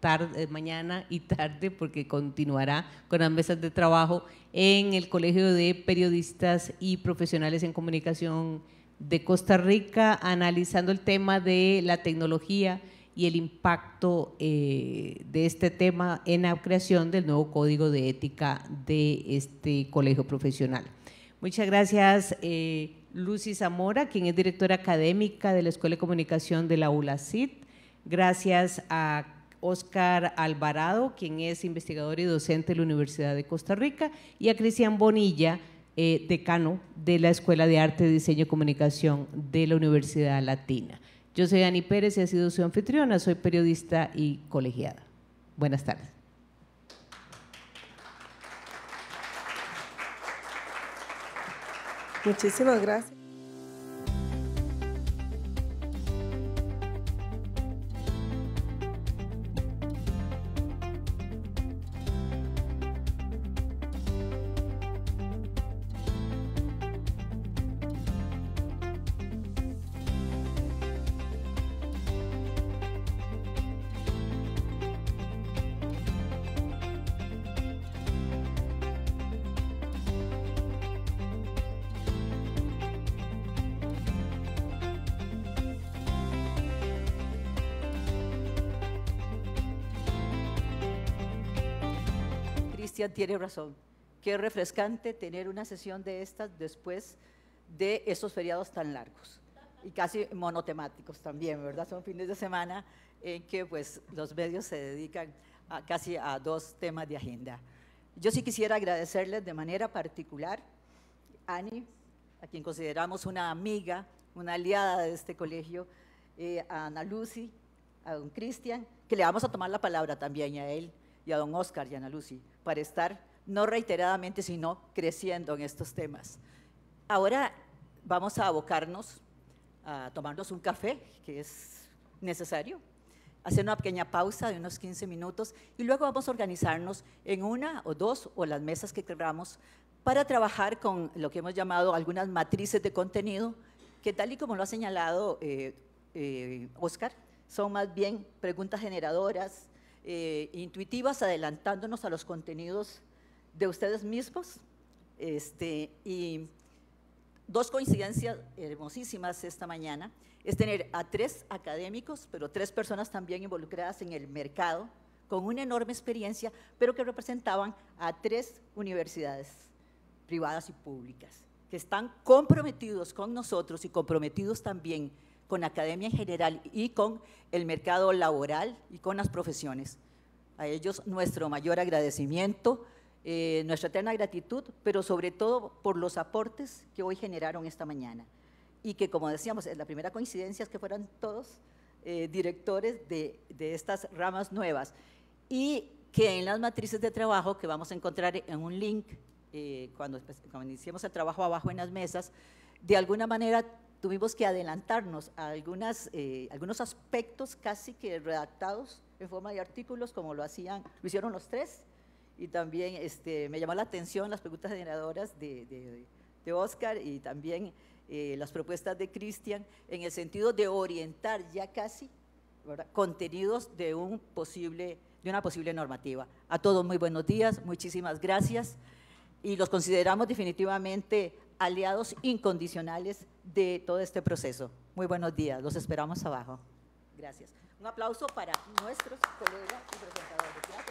tarde, mañana y tarde, porque continuará con las mesas de trabajo en el Colegio de Periodistas y Profesionales en Comunicación de Costa Rica, analizando el tema de la tecnología y el impacto eh, de este tema en la creación del nuevo código de ética de este colegio profesional. Muchas gracias, eh, Lucy Zamora, quien es directora académica de la Escuela de Comunicación de la ULACID. Gracias a Oscar Alvarado, quien es investigador y docente de la Universidad de Costa Rica, y a Cristian Bonilla, eh, decano de la Escuela de Arte, Diseño y Comunicación de la Universidad Latina. Yo soy Ani Pérez y he sido su anfitriona, soy periodista y colegiada. Buenas tardes. Muchísimas gracias. Tiene razón. Qué refrescante tener una sesión de estas después de esos feriados tan largos y casi monotemáticos también, ¿verdad? Son fines de semana en que pues los medios se dedican a, casi a dos temas de agenda. Yo sí quisiera agradecerles de manera particular a Ani, a quien consideramos una amiga, una aliada de este colegio, eh, a Ana Lucy, a don Cristian, que le vamos a tomar la palabra también a él y a don Oscar y a Ana Lucy para estar no reiteradamente, sino creciendo en estos temas. Ahora vamos a abocarnos a tomarnos un café, que es necesario, hacer una pequeña pausa de unos 15 minutos y luego vamos a organizarnos en una o dos o las mesas que queramos para trabajar con lo que hemos llamado algunas matrices de contenido, que tal y como lo ha señalado eh, eh, Oscar, son más bien preguntas generadoras, eh, intuitivas, adelantándonos a los contenidos de ustedes mismos. Este, y dos coincidencias hermosísimas esta mañana es tener a tres académicos, pero tres personas también involucradas en el mercado, con una enorme experiencia, pero que representaban a tres universidades privadas y públicas, que están comprometidos con nosotros y comprometidos también con academia en general y con el mercado laboral y con las profesiones. A ellos nuestro mayor agradecimiento, eh, nuestra eterna gratitud, pero sobre todo por los aportes que hoy generaron esta mañana. Y que, como decíamos, la primera coincidencia es que fueran todos eh, directores de, de estas ramas nuevas. Y que en las matrices de trabajo que vamos a encontrar en un link eh, cuando, cuando, iniciamos el trabajo abajo en las mesas, de alguna manera tuvimos que adelantarnos a algunas, eh, algunos aspectos casi que redactados en forma de artículos, como lo hacían, lo hicieron los tres, y también este, me llamó la atención las preguntas generadoras de, de, de Oscar y también eh, las propuestas de Cristian, en el sentido de orientar ya casi contenidos de, un posible, de una posible normativa. A todos muy buenos días, muchísimas gracias. Y los consideramos definitivamente aliados incondicionales de todo este proceso. Muy buenos días, los esperamos abajo. Gracias. Un aplauso para nuestros colegas y presentadores.